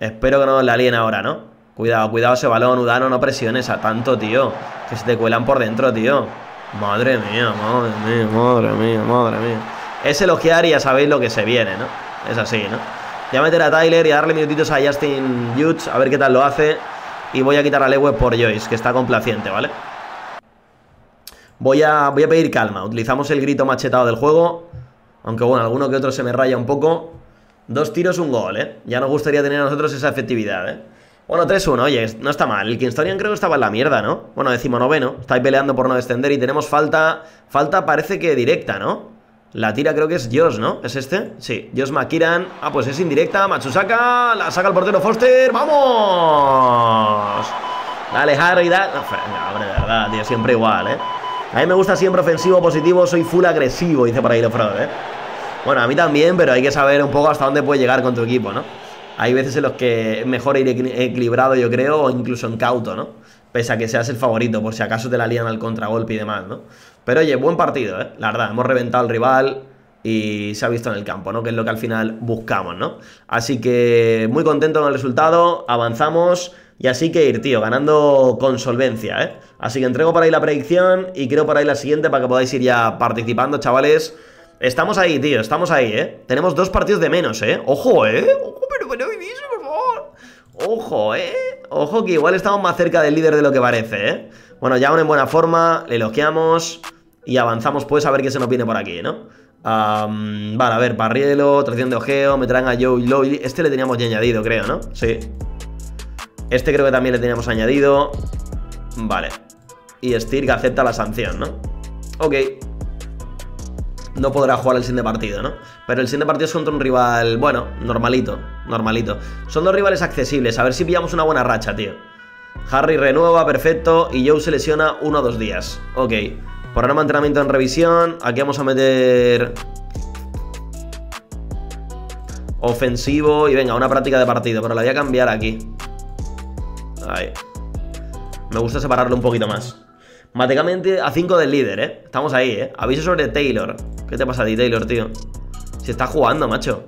Espero que no la alien ahora, ¿no? Cuidado, cuidado ese balón, Udano, no presiones a tanto, tío. Que se te cuelan por dentro, tío. Madre mía, madre mía, madre mía, madre mía. Es elogiar y ya sabéis lo que se viene, ¿no? Es así, ¿no? Voy a meter a Tyler y a darle minutitos a Justin Hughes, a ver qué tal lo hace. Y voy a quitar a Lewis por Joyce, que está complaciente, ¿vale? Voy a, voy a pedir calma. Utilizamos el grito machetado del juego. Aunque bueno, alguno que otro se me raya un poco. Dos tiros, un gol, ¿eh? Ya nos gustaría tener a nosotros esa efectividad, ¿eh? Bueno, 3-1, oye, no está mal. El Kingstonian creo que estaba en la mierda, ¿no? Bueno, decimonoveno. Estáis peleando por no descender y tenemos falta... Falta parece que directa, ¿no? La tira creo que es Josh, ¿no? ¿Es este? Sí, Josh McKieran. Ah, pues es indirecta. Matsusaka. La saca el portero Foster. ¡Vamos! Dale, Harry, dale. No, hombre, de verdad, tío. Siempre igual, ¿eh? A mí me gusta siempre ofensivo, positivo. Soy full agresivo, dice por ahí Lefrod, ¿eh? Bueno, a mí también, pero hay que saber un poco hasta dónde puede llegar con tu equipo, ¿no? Hay veces en los que es mejor ir equilibrado, yo creo, o incluso en cauto, ¿no? Pese a que seas el favorito, por si acaso te la lían al contragolpe y demás, ¿no? Pero oye, buen partido, ¿eh? La verdad, hemos reventado al rival y se ha visto en el campo, ¿no? Que es lo que al final buscamos, ¿no? Así que muy contento con el resultado, avanzamos y así que ir, tío, ganando con solvencia, ¿eh? Así que entrego por ahí la predicción y creo por ahí la siguiente para que podáis ir ya participando, chavales. Estamos ahí, tío, estamos ahí, ¿eh? Tenemos dos partidos de menos, ¿eh? Ojo, ¿eh? Ojo, pero no vivís, por favor. Ojo, ¿eh? Ojo que igual estamos más cerca del líder de lo que parece, ¿eh? Bueno, ya aún en buena forma, le elogiamos y avanzamos pues a ver qué se nos viene por aquí, ¿no? Vale, a ver, Parrielo, tracción de ojeo, me traen a Joe y Loy. Este le teníamos ya añadido, creo, ¿no? Sí. Este creo que también le teníamos añadido. Vale. Y Stirk acepta la sanción, ¿no? Ok no podrá jugar el siguiente partido, ¿no? Pero el siguiente partido es contra un rival, bueno, normalito, normalito. Son dos rivales accesibles, a ver si pillamos una buena racha, tío. Harry renueva, perfecto, y Joe se lesiona uno o dos días. Ok, programa de entrenamiento en revisión, aquí vamos a meter... Ofensivo, y venga, una práctica de partido, pero la voy a cambiar aquí. Ahí. Me gusta separarlo un poquito más. Matemáticamente a 5 del líder, ¿eh? Estamos ahí, ¿eh? Aviso sobre Taylor. ¿Qué te pasa a ti, Taylor, tío? Si está jugando, macho.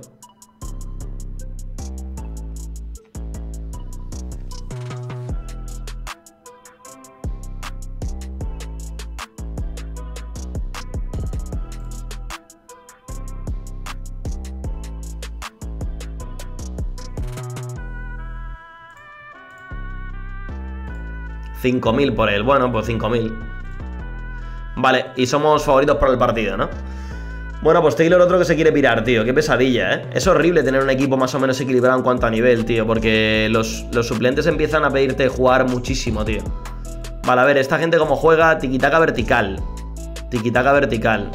5.000 por él. Bueno, pues 5.000. Vale, y somos favoritos por el partido, ¿no? Bueno, pues Taylor otro que se quiere pirar, tío. Qué pesadilla, ¿eh? Es horrible tener un equipo más o menos equilibrado en cuanto a nivel, tío. Porque los, los suplentes empiezan a pedirte jugar muchísimo, tío. Vale, a ver, esta gente como juega tiquitaca vertical. Tiquitaca vertical.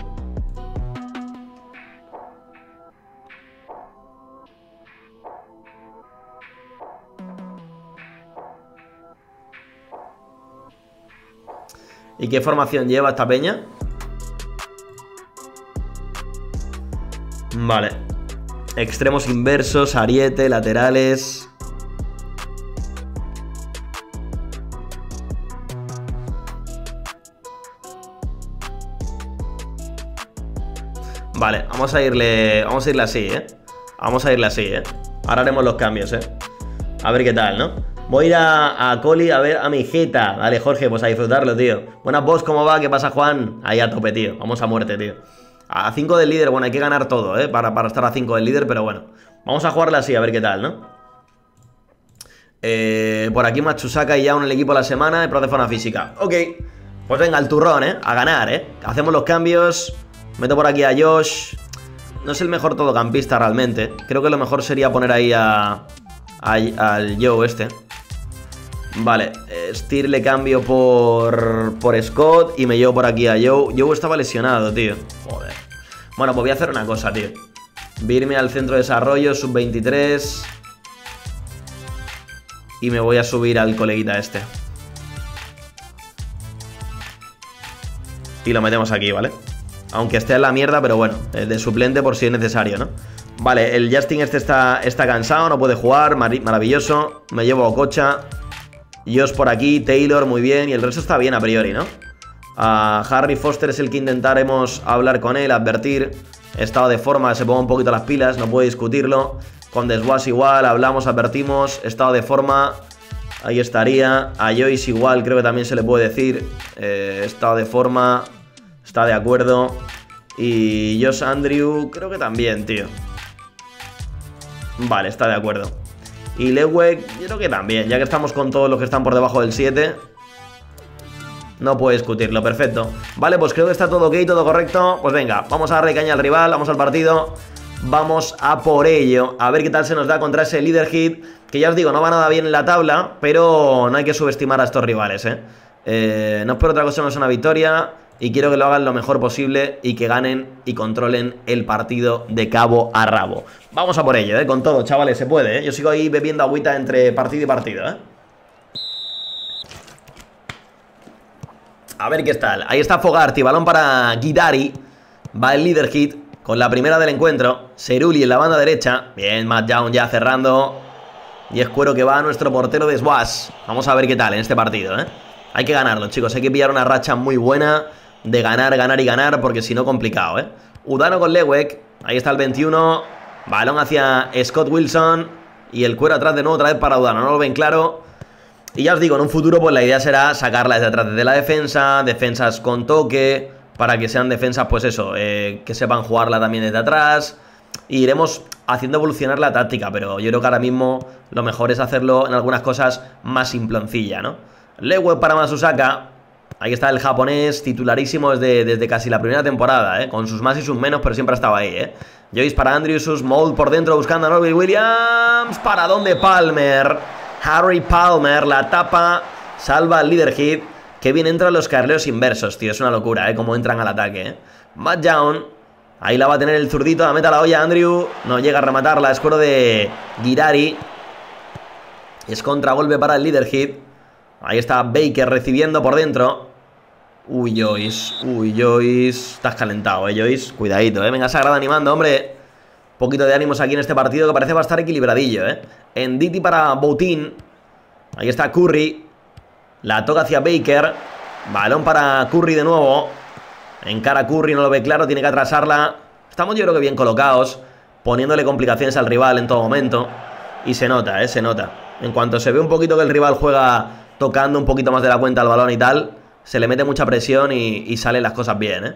¿Y qué formación lleva esta peña? Vale. Extremos inversos, ariete, laterales. Vale, vamos a irle. Vamos a irle así, ¿eh? Vamos a irle así, ¿eh? Ahora haremos los cambios, ¿eh? A ver qué tal, ¿no? Voy a ir a, a Coli a ver a mi hijita. Vale, Jorge, pues a disfrutarlo, tío. Buenas, vos, ¿cómo va? ¿Qué pasa, Juan? Ahí a tope, tío. Vamos a muerte, tío. A 5 del líder, bueno, hay que ganar todo, ¿eh? Para, para estar a 5 del líder, pero bueno. Vamos a jugarla así, a ver qué tal, ¿no? Eh, por aquí Matsusaka y ya en el equipo de la semana de Pro de Forma Física. Ok. Pues venga, al turrón, ¿eh? A ganar, ¿eh? Hacemos los cambios. Meto por aquí a Josh. No es el mejor todocampista realmente. Creo que lo mejor sería poner ahí a al Joe este. Vale, Steer le cambio por, por Scott y me llevo por aquí a Joe. Joe estaba lesionado, tío. Joder. Bueno, pues voy a hacer una cosa, tío. Voy a irme al centro de desarrollo, sub-23. Y me voy a subir al coleguita este. Y lo metemos aquí, ¿vale? Aunque esté en la mierda, pero bueno, de suplente por si es necesario, ¿no? Vale, el Justin este está, está cansado, no puede jugar, maravilloso. Me llevo a Ococha. Josh por aquí, Taylor muy bien y el resto está bien a priori, ¿no? A Harry Foster es el que intentaremos hablar con él, advertir. Estado de forma, se ponga un poquito las pilas, no puede discutirlo. Con Deswas igual, hablamos, advertimos. Estado de forma, ahí estaría. A Joyce igual, creo que también se le puede decir. Eh, estado de forma, está de acuerdo. Y Josh Andrew, creo que también, tío. Vale, está de acuerdo. Y Lewek, yo creo que también, ya que estamos con todos los que están por debajo del 7. No puede discutirlo, perfecto. Vale, pues creo que está todo ok, todo correcto. Pues venga, vamos a darle caña al rival, vamos al partido. Vamos a por ello. A ver qué tal se nos da contra ese líder hit. Que ya os digo, no va nada bien en la tabla, pero no hay que subestimar a estos rivales, ¿eh? eh no espero otra cosa, no es una victoria y quiero que lo hagan lo mejor posible y que ganen y controlen el partido de cabo a rabo. Vamos a por ello, ¿eh? Con todo, chavales, se puede, ¿eh? Yo sigo ahí bebiendo agüita entre partido y partido, ¿eh? A ver qué tal. Ahí está Fogarty, balón para Guidari. Va el líder hit con la primera del encuentro. Seruli en la banda derecha. Bien, Matt Young ya cerrando. Y es cuero que va a nuestro portero de Swash. Vamos a ver qué tal en este partido, ¿eh? Hay que ganarlo, chicos. Hay que pillar una racha muy buena de ganar, ganar y ganar, porque si no, complicado, ¿eh? Udano con Lewek, ahí está el 21, balón hacia Scott Wilson, y el cuero atrás de nuevo otra vez para Udano, no lo ven claro. Y ya os digo, en un futuro pues la idea será sacarla desde atrás de la defensa, defensas con toque, para que sean defensas pues eso, eh, que sepan jugarla también desde atrás. Y iremos haciendo evolucionar la táctica, pero yo creo que ahora mismo lo mejor es hacerlo en algunas cosas más simploncilla, ¿no? Lewek para Masusaka, Ahí está el japonés titularísimo desde, desde casi la primera temporada, ¿eh? con sus más y sus menos, pero siempre ha estado ahí. ¿eh? Joyce para Andrews, Mold por dentro buscando a Norby Williams. ¿Para dónde Palmer? Harry Palmer, la tapa, salva al líder hit. Que bien entran los carleos inversos, tío. Es una locura, ¿eh? Cómo entran al ataque, ¿eh? Matt Down. Ahí la va a tener el zurdito. La meta la olla Andrew. No llega a rematarla. Escuero de Girari. Es contragolpe para el líder hit. Ahí está Baker recibiendo por dentro. Uy, Joyce. Uy, Joyce. Estás calentado, eh, Joyce. Cuidadito, eh. Venga, Sagrada animando, hombre. Poquito de ánimos aquí en este partido que parece va a estar equilibradillo, eh. En Diti para Boutin. Ahí está Curry. La toca hacia Baker. Balón para Curry de nuevo. En cara Curry, no lo ve claro, tiene que atrasarla. Estamos yo creo que bien colocados. Poniéndole complicaciones al rival en todo momento. Y se nota, eh, se nota. En cuanto se ve un poquito que el rival juega tocando un poquito más de la cuenta al balón y tal se le mete mucha presión y, salen las cosas bien, ¿eh?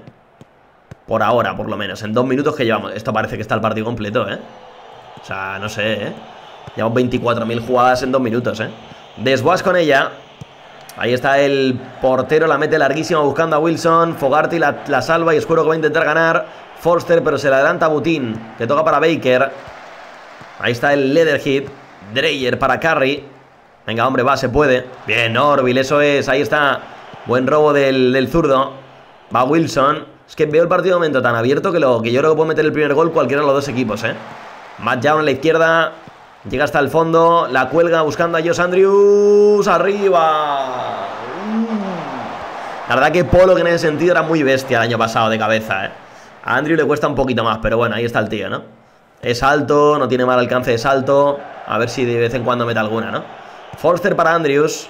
Por ahora, por lo menos. En dos minutos que llevamos. Esto parece que está el partido completo, ¿eh? O sea, no sé, ¿eh? Llevamos 24.000 jugadas en dos minutos, ¿eh? Desguas con ella. Ahí está el portero, la mete larguísima buscando a Wilson. Fogarty la, la salva y Escuero que va a intentar ganar. Forster, pero se le adelanta a Butín, que toca para Baker. Ahí está el leather hit. Dreyer para Curry. Venga, hombre, va, se puede. Bien, Orville, eso es. Ahí está. Buen robo del, zurdo. Va Wilson. Es que veo el partido de momento tan abierto que, lo, que yo creo que puede meter el primer gol cualquiera de los dos equipos, ¿eh? Matt Young en la izquierda. Llega hasta el fondo. La cuelga buscando a Josh Andrews. Arriba. La verdad que Polo, que en ese sentido era muy bestia el año pasado de cabeza, ¿eh? A Andrew le cuesta un poquito más, pero bueno, ahí está el tío, ¿no? Es alto, no tiene mal alcance de salto. A ver si de vez en cuando mete alguna, ¿no? Forster para Andrews.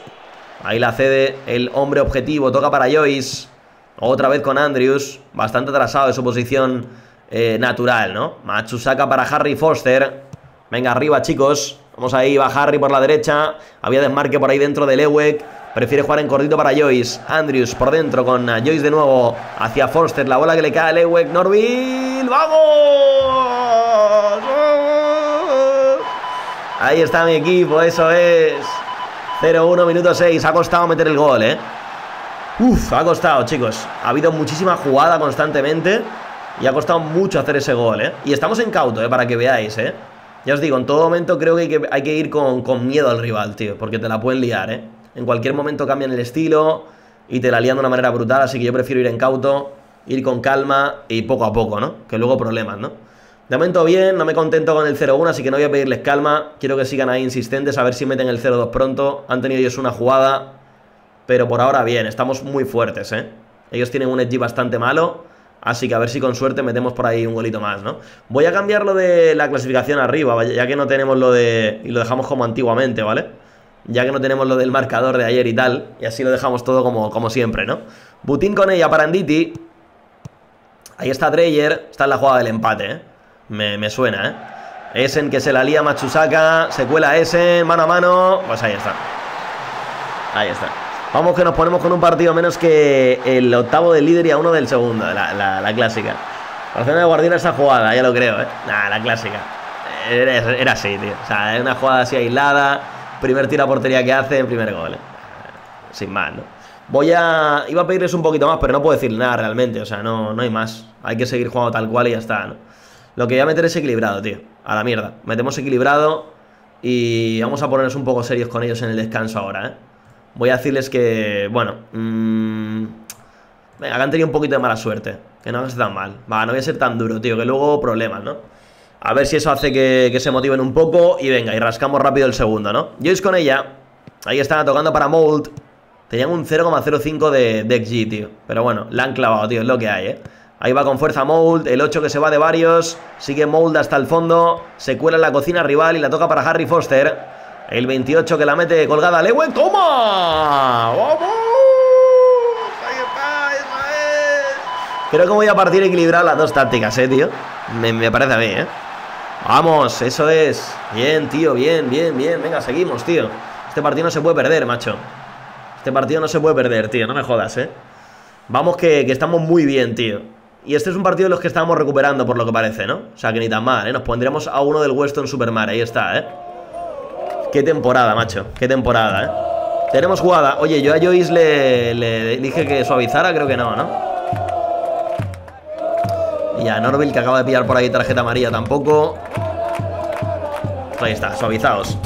Ahí la cede el hombre objetivo. Toca para Joyce. Otra vez con Andrews. Bastante atrasado de su posición eh, natural, ¿no? saca para Harry Foster. Venga, arriba, chicos. Vamos ahí, va Harry por la derecha. Había desmarque por ahí dentro de Lewek. Prefiere jugar en cortito para Joyce. Andrews por dentro con eh, Joyce de nuevo hacia Forster. La bola que le cae a Lewek. Norville. ¡Vamos! Ahí está mi equipo, eso es. 0-1, minuto 6. Ha costado meter el gol, ¿eh? Uf, ha costado, chicos. Ha habido muchísima jugada constantemente. Y ha costado mucho hacer ese gol, ¿eh? Y estamos en cauto, ¿eh? Para que veáis, ¿eh? Ya os digo, en todo momento creo que hay que, hay que ir con, con, miedo al rival, tío. Porque te la pueden liar, ¿eh? En cualquier momento cambian el estilo y te la lían de una manera brutal. Así que yo prefiero ir en cauto, ir con calma y poco a poco, ¿no? Que luego problemas, ¿no? De momento bien, no me contento con el 0-1, así que no voy a pedirles calma. Quiero que sigan ahí insistentes, a ver si meten el 0-2 pronto. Han tenido ellos una jugada, pero por ahora bien, estamos muy fuertes, ¿eh? Ellos tienen un edgy bastante malo, así que a ver si con suerte metemos por ahí un golito más, ¿no? Voy a cambiar lo de la clasificación arriba, ya que no tenemos lo de... y lo dejamos como antiguamente, ¿vale? Ya que no tenemos lo del marcador de ayer y tal, y así lo dejamos todo como, como siempre, ¿no? Butín con ella para Anditi. Ahí está Dreyer, está en la jugada del empate, ¿eh? Me, me, suena, ¿eh? Essen que se la lía Machusaka. Se cuela Essen, mano a mano. Pues ahí está. Ahí está. Vamos que nos ponemos con un partido menos que el octavo del líder y a uno del segundo. La, la, la clásica. Barcelona de Guardiola esa jugada, ya lo creo, ¿eh? Nah, la clásica. Era, así, tío. O sea, es una jugada así aislada. Primer tiro a portería que hace primer gol. ¿eh? Sin más, ¿no? Voy a... Iba a pedirles un poquito más, pero no puedo decir nada realmente. O sea, no, no hay más. Hay que seguir jugando tal cual y ya está, ¿no? Lo que voy a meter es equilibrado, tío. A la mierda. Metemos equilibrado y vamos a ponernos un poco serios con ellos en el descanso ahora, ¿eh? Voy a decirles que, bueno... Mmm, venga, que han tenido un poquito de mala suerte. Que no se tan mal. Va, no voy a ser tan duro, tío. Que luego problemas, ¿no? A ver si eso hace que, se motiven un poco. Y venga, y rascamos rápido el segundo, ¿no? Joyce con ella. Ahí están tocando para Mold. Tenían un 0,05 de, de XG, tío. Pero bueno, la han clavado, tío. Es lo que hay, ¿eh? Ahí va con fuerza Mold, el 8 que se va de varios, sigue Mold hasta el fondo, se cuela en la cocina rival y la toca para Harry Foster. El 28 que la mete colgada Lewen, ¡toma! ¡Vamos! Ahí está, esa es. Creo que voy a partir equilibrado las dos tácticas, eh, tío. Me, me parece a mí, eh. Vamos, eso es. Bien, tío, bien, bien, bien. Venga, seguimos, tío. Este partido no se puede perder, macho. Este partido no se puede perder, tío. No me jodas, eh. Vamos que, que estamos muy bien, tío. Y este es un partido de los que estábamos recuperando, por lo que parece, ¿no? O sea, que ni tan mal, ¿eh? Nos pondríamos a uno del Weston Supermar, ahí está, ¿eh? Qué temporada, macho, qué temporada, ¿eh? Tenemos jugada. Oye, yo a Joyce le, le dije que suavizara, creo que no, ¿no? Y a Norville, que acaba de pillar por ahí tarjeta amarilla, tampoco. Ahí está, suavizados.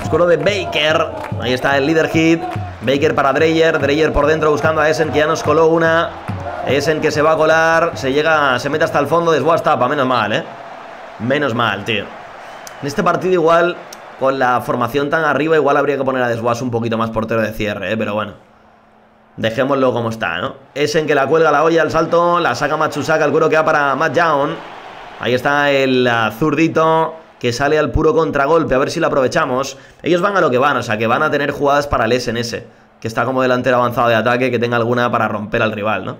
Oscuro de Baker. Ahí está el líder hit. Baker para Dreyer. Dreyer por dentro buscando a Essen, que ya nos coló una. Essen que se va a colar. Se llega, se mete hasta el fondo. Desguas tapa, menos mal, ¿eh? Menos mal, tío. En este partido igual, con la formación tan arriba, igual habría que poner a Desguas un poquito más portero de cierre, ¿eh? Pero bueno. Dejémoslo como está, ¿no? Essen que la cuelga la olla al salto. La saca Matsusaka, el cuero que va para Matt Young. Ahí está el zurdito que sale al puro contragolpe, a ver si lo aprovechamos. Ellos van a lo que van, o sea, que van a tener jugadas para el SNS, que está como delantero avanzado de ataque, que tenga alguna para romper al rival, ¿no?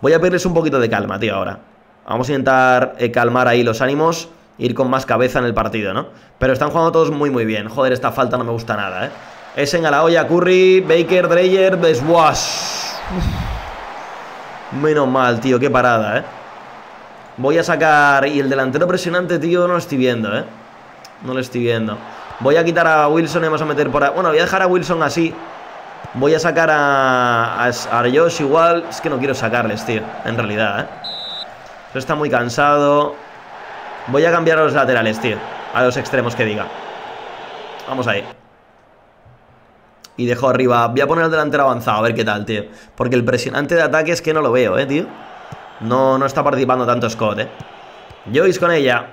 Voy a pedirles un poquito de calma, tío, ahora. Vamos a intentar eh, calmar ahí los ánimos, ir con más cabeza en el partido, ¿no? Pero están jugando todos muy, muy bien. Joder, esta falta no me gusta nada, ¿eh? Essen a la olla, Curry, Baker, Dreyer, Deswash. Menos mal, tío, qué parada, ¿eh? Voy a sacar... Y el delantero presionante, tío, no lo estoy viendo, ¿eh? No lo estoy viendo. Voy a quitar a Wilson y vamos a meter por. Bueno, voy a dejar a Wilson así. Voy a sacar a, a, Josh igual. Es que no quiero sacarles, tío. En realidad, ¿eh? Eso está muy cansado. Voy a cambiar a los laterales, tío. A los extremos que diga. Vamos ahí. Y dejo arriba. Voy a poner el delantero avanzado, a ver qué tal, tío. Porque el presionante de ataque es que no lo veo, ¿eh, tío? No, no está participando tanto Scott, ¿eh? Joyce con ella.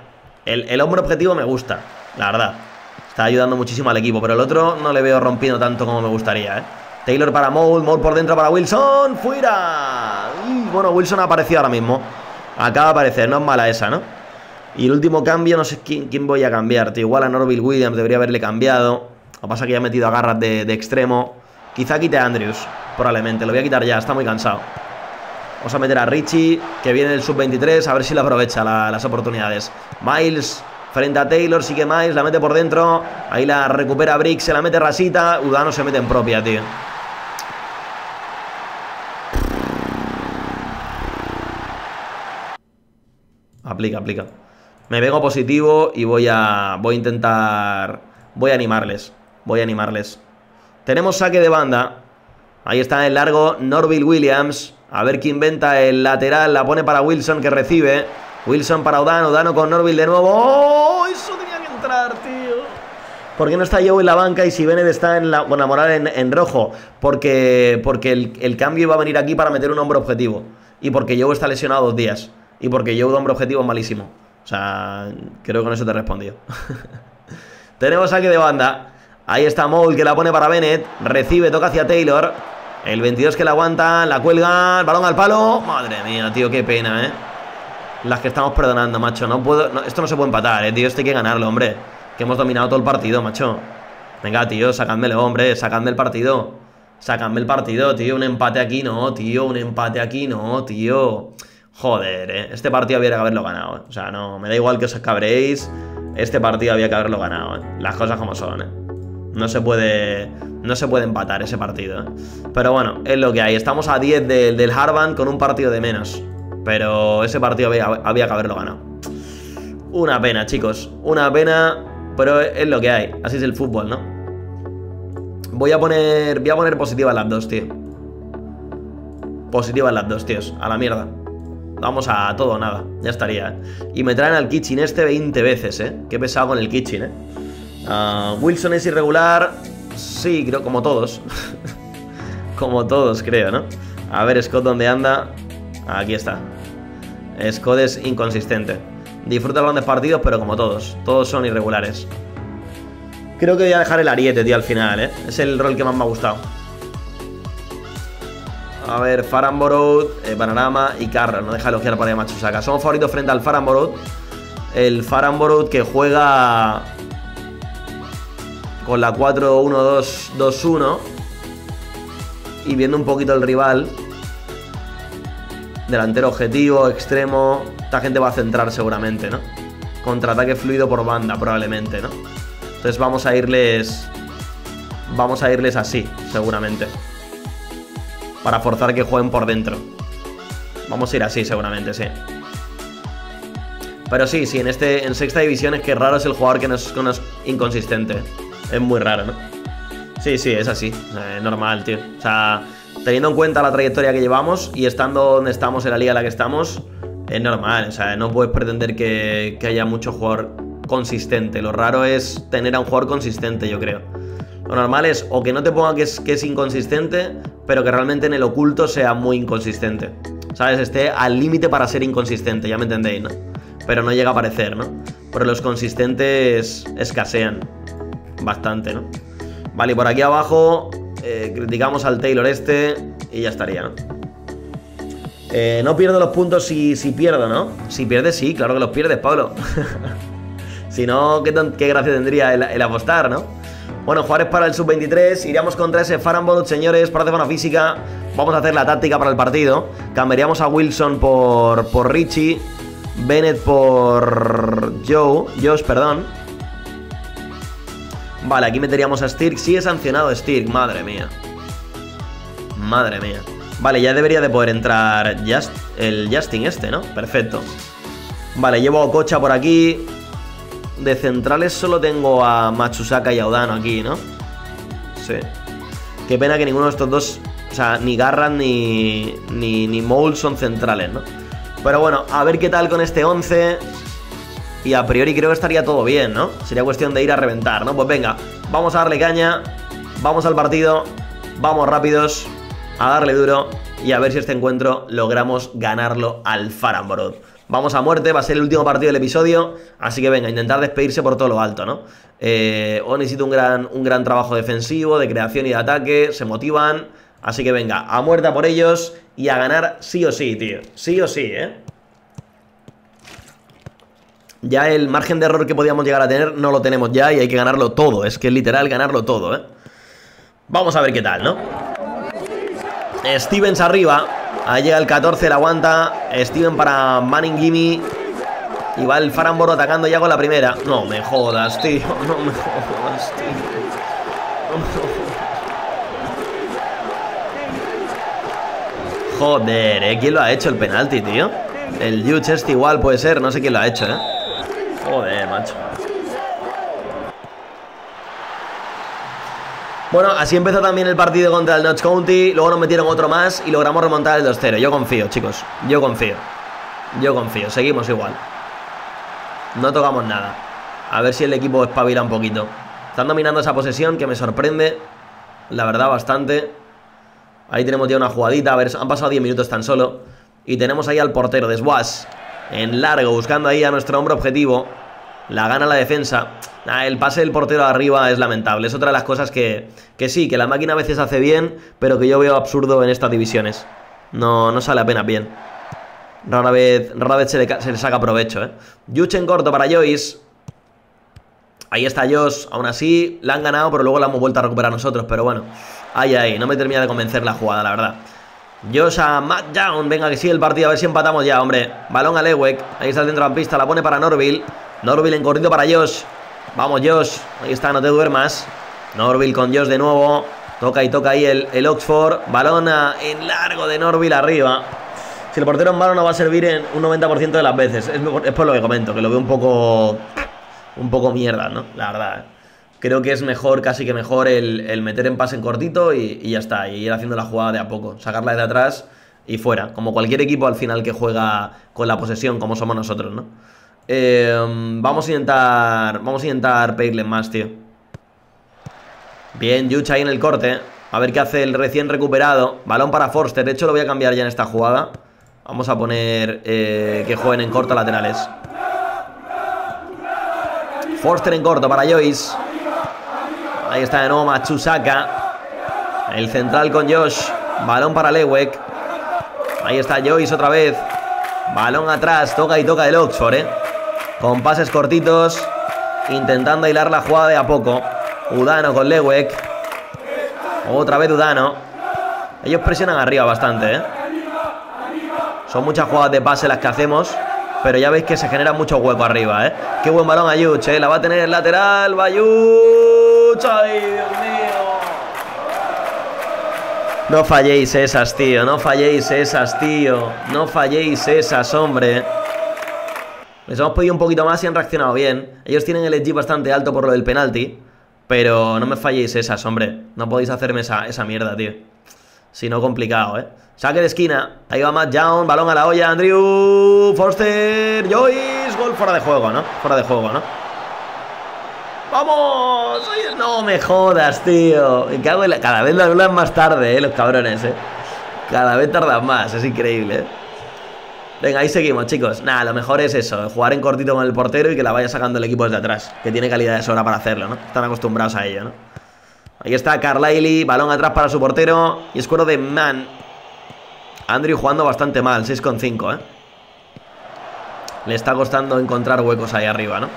El, el hombro objetivo me gusta, la verdad. Está ayudando muchísimo al equipo. Pero el otro no le veo rompiendo tanto como me gustaría, ¿eh? Taylor para Mould, Mould por dentro para Wilson. ¡Fuera! Bueno, Wilson ha aparecido ahora mismo. Acaba de aparecer, no es mala esa, ¿no? Y el último cambio, no sé quién, quién voy a cambiar, tío. Igual a Norville Williams debería haberle cambiado. Lo que pasa es que ya ha metido a de, extremo. Quizá quite a Andrews, probablemente. Lo voy a quitar ya, está muy cansado. Vamos a meter a Richie, que viene del sub-23, a ver si lo aprovecha las oportunidades. Miles frente a Taylor, sigue Miles, la mete por dentro. Ahí la recupera Brick, se la mete Rasita. Udano se mete en propia, tío. Aplica, aplica. Me vengo positivo y voy a, voy a intentar... Voy a animarles. Voy a animarles. Tenemos saque de banda. Ahí está el largo Norville Williams. A ver quién inventa el lateral. La pone para Wilson que recibe. Wilson para Odano. Odano con Norville de nuevo. ¡Oh! Eso tenía que entrar, tío. ¿Por qué no está Joe en la banca y si Bennett está en la, bueno, moral en, rojo? Porque, porque el, el, cambio iba a venir aquí para meter un hombro objetivo. Y porque Joe está lesionado dos días. Y porque Joe de hombro objetivo malísimo. O sea, creo que con eso te he respondido. Tenemos aquí de banda. Ahí está Moul que la pone para Bennett. Recibe, toca hacia Taylor. El 22 que la aguanta, la cuelga, el balón al palo. Madre mía, tío, qué pena, ¿eh? Las que estamos perdonando, macho. No puedo, esto no se puede empatar, ¿eh, tío? Esto hay que ganarlo, hombre. Que hemos dominado todo el partido, macho. Venga, tío, sacadmelo, hombre. Sacadme el partido. Sacadme el partido, tío. Un empate aquí no, tío. Un empate aquí no, tío. Joder, ¿eh? Este partido había que haberlo ganado. O sea, no, me da igual que os cabréis. Este partido había que haberlo ganado. ¿eh? Las cosas como son, ¿eh? No se puede. No se puede empatar ese partido. ¿eh? Pero bueno, es lo que hay. Estamos a 10 del Harband con un partido de menos. Pero ese partido había, había que haberlo ganado. Una pena, chicos. Una pena. Pero es lo que hay. Así es el fútbol, ¿no? Voy a poner. Voy a poner positivas las dos, tío. Positivas las dos, tíos. A la mierda. Vamos a todo o nada, ya estaría, ¿eh? Y me traen al kitchen este 20 veces, ¿eh? Qué pesado con el kitchen, ¿eh? Ah, Wilson es irregular. Sí, creo, como todos. como todos, creo, ¿no? A ver, Scott, ¿dónde anda? Aquí está. Scott es inconsistente. Disfruta los grandes partidos, pero como todos. Todos son irregulares. Creo que voy a dejar el ariete, tío, al final, ¿eh? Es el rol que más me ha gustado. A ver, Faramborough, eh, Panorama y Carroll. No deja elogiar para Machusaka. Somos favoritos frente al Faramborough. El Faramborough que juega con la 4-1-2-2-1. Y viendo un poquito el rival. Delantero objetivo, extremo. Esta gente va a centrar seguramente, ¿no? Contraataque fluido por banda, probablemente, ¿no? Entonces vamos a irles. Vamos a irles así, seguramente para forzar que jueguen por dentro. Vamos a ir así seguramente, sí. Pero sí, sí, en este en sexta división es que raro es el jugador que no es, inconsistente. Es muy raro, ¿no? Sí, sí, es así. Es normal, tío. O sea, teniendo en cuenta la trayectoria que llevamos y estando donde estamos en la liga en la que estamos, es normal. O sea, no puedes pretender que, que haya mucho jugador consistente. Lo raro es tener a un jugador consistente, yo creo. Lo normal es o que no te ponga que es, que es inconsistente, pero que realmente en el oculto sea muy inconsistente. ¿Sabes? Esté al límite para ser inconsistente, ya me entendéis, ¿no? Pero no llega a aparecer, ¿no? Pero los consistentes escasean bastante, ¿no? Vale, y por aquí abajo eh, criticamos al Taylor este y ya estaría, ¿no? Eh, no pierdo los puntos si, si pierdo, ¿no? Si pierdes, sí, claro que los pierdes, Pablo. si no, ¿qué, ¿qué, gracia tendría el apostar, ¿no? Bueno, Juárez para el sub-23. Iríamos contra ese Farambot, señores, para hacer física. Vamos a hacer la táctica para el partido. Cambiaríamos a Wilson por, por Richie. Bennett por Joe. Josh, perdón. Vale, aquí meteríamos a Stirk. Sigue sancionado Stirk, madre mía. Madre mía. Vale, ya debería de poder entrar Just, el Justin este, ¿no? Perfecto. Vale, llevo a Cocha por aquí. De centrales solo tengo a Machusaka y a Odano aquí, ¿no? Sí. Qué pena que ninguno de estos dos, o sea, ni Garran ni, ni, ni son centrales, ¿no? Pero bueno, a ver qué tal con este 11. Y a priori creo que estaría todo bien, ¿no? Sería cuestión de ir a reventar, ¿no? Pues venga, vamos a darle caña, vamos al partido, vamos rápidos, a darle duro y a ver si este encuentro logramos ganarlo al Faramborod. Vamos a muerte, va a ser el último partido del episodio, así que venga, intentar despedirse por todo lo alto, ¿no? Eh, o necesito un gran, un gran trabajo defensivo, de creación y de ataque, se motivan, así que venga, a muerte por ellos y a ganar sí o sí, tío, sí o sí, ¿eh? Ya el margen de error que podíamos llegar a tener no lo tenemos ya y hay que ganarlo todo, es que es literal ganarlo todo, ¿eh? Vamos a ver qué tal, ¿no? Stevens arriba, Ahí llega el 14, la aguanta. Steven para Manning. Y va el Faramboro atacando ya con la primera. No me jodas, tío. No me jodas, tío. Joder, ¿eh? ¿Quién lo ha hecho el penalti, tío? El Yuch este igual puede ser. No sé quién lo ha hecho, ¿eh? Joder, macho. Bueno, así empezó también el partido contra el Notch County. Luego nos metieron otro más y logramos remontar el 2-0. Yo confío, chicos. Yo confío. Yo confío. Seguimos igual. No tocamos nada. A ver si el equipo espabila un poquito. Están dominando esa posesión que me sorprende. La verdad, bastante. Ahí tenemos ya una jugadita. A ver, han pasado 10 minutos tan solo. Y tenemos ahí al portero de Swash. En largo, buscando ahí a nuestro hombre objetivo. La gana la defensa el pase del portero arriba es lamentable. Es otra de las cosas que, que sí, que la máquina a veces hace bien, pero que yo veo absurdo en estas divisiones. No, no sale apenas bien. Rara vez, rara vez se, le, saca provecho, ¿eh? Yuch en corto para Joyce. Ahí está Josh. Aún así, la han ganado, pero luego la hemos vuelto a recuperar nosotros. Pero bueno, ahí, ahí. No me termina de convencer la jugada, la verdad. Josh a Matt Down. Venga, que sigue el partido. A ver si empatamos ya, hombre. Balón a Lewek. Ahí está el centrocampista. La pone para Norville. Norville en corrido para Josh. Vamos, Josh. Ahí está, no te duermas. Norville con Josh de nuevo. Toca y toca ahí el, Oxford. Balón en largo de Norville arriba. Si el portero en mano no va a servir en un 90% de las veces. Es, por lo que comento, que lo veo un poco. Un poco mierda, ¿no? La verdad. ¿eh? Creo que es mejor, casi que mejor, el, meter en pase en cortito y, y, ya está. Y ir haciendo la jugada de a poco. Sacarla de atrás y fuera. Como cualquier equipo al final que juega con la posesión, como somos nosotros, ¿no? Eh, vamos a intentar. Vamos a intentar pedirle más, tío. Bien, Yucha ahí en el corte. A ver qué hace el recién recuperado. Balón para Forster. De hecho, lo voy a cambiar ya en esta jugada. Vamos a poner eh, que jueguen en corto laterales. Forster en corto para Joyce. Ahí está de nuevo Machusaka. El central con Josh. Balón para Lewek. Ahí está Joyce otra vez. Balón atrás. Toca y toca el Oxford, eh. Con pases cortitos. Intentando hilar la jugada de a poco. Udano con Lewek. Otra vez Udano. Ellos presionan arriba bastante, ¿eh? Son muchas jugadas de pase las que hacemos. Pero ya veis que se genera mucho hueco arriba, ¿eh? Qué buen balón a Yuch, ¿eh? La va a tener el lateral. Va Yuch. ¡Ay, Dios mío! No falléis esas, tío. No falléis esas, tío. No falléis esas, hombre. Les hemos pedido un poquito más y han reaccionado bien. Ellos tienen el edge bastante alto por lo del penalti. Pero no me falléis esas, hombre. No podéis hacerme esa, esa mierda, tío. Si no, complicado, ¿eh? Saque de esquina. Ahí va Matt Young. Balón a la olla. Andrew. Forster. Joyce. Gol fuera de juego, ¿no? Fuera de juego, ¿no? ¡Vamos! No me jodas, tío. Cada vez lo anulan más tarde, ¿eh? Los cabrones, ¿eh? Cada vez tardan más. Es increíble, ¿eh? Venga, ahí seguimos, chicos. Nada, lo mejor es eso, jugar en cortito con el portero y que la vaya sacando el equipo desde atrás, que tiene calidad de sobra para hacerlo, ¿no? Están acostumbrados a ello, ¿no? Ahí está Carlyle, balón atrás para su portero y escuero de Man. Andrew jugando bastante mal, 6,5, ¿eh? Le está costando encontrar huecos ahí arriba, ¿no?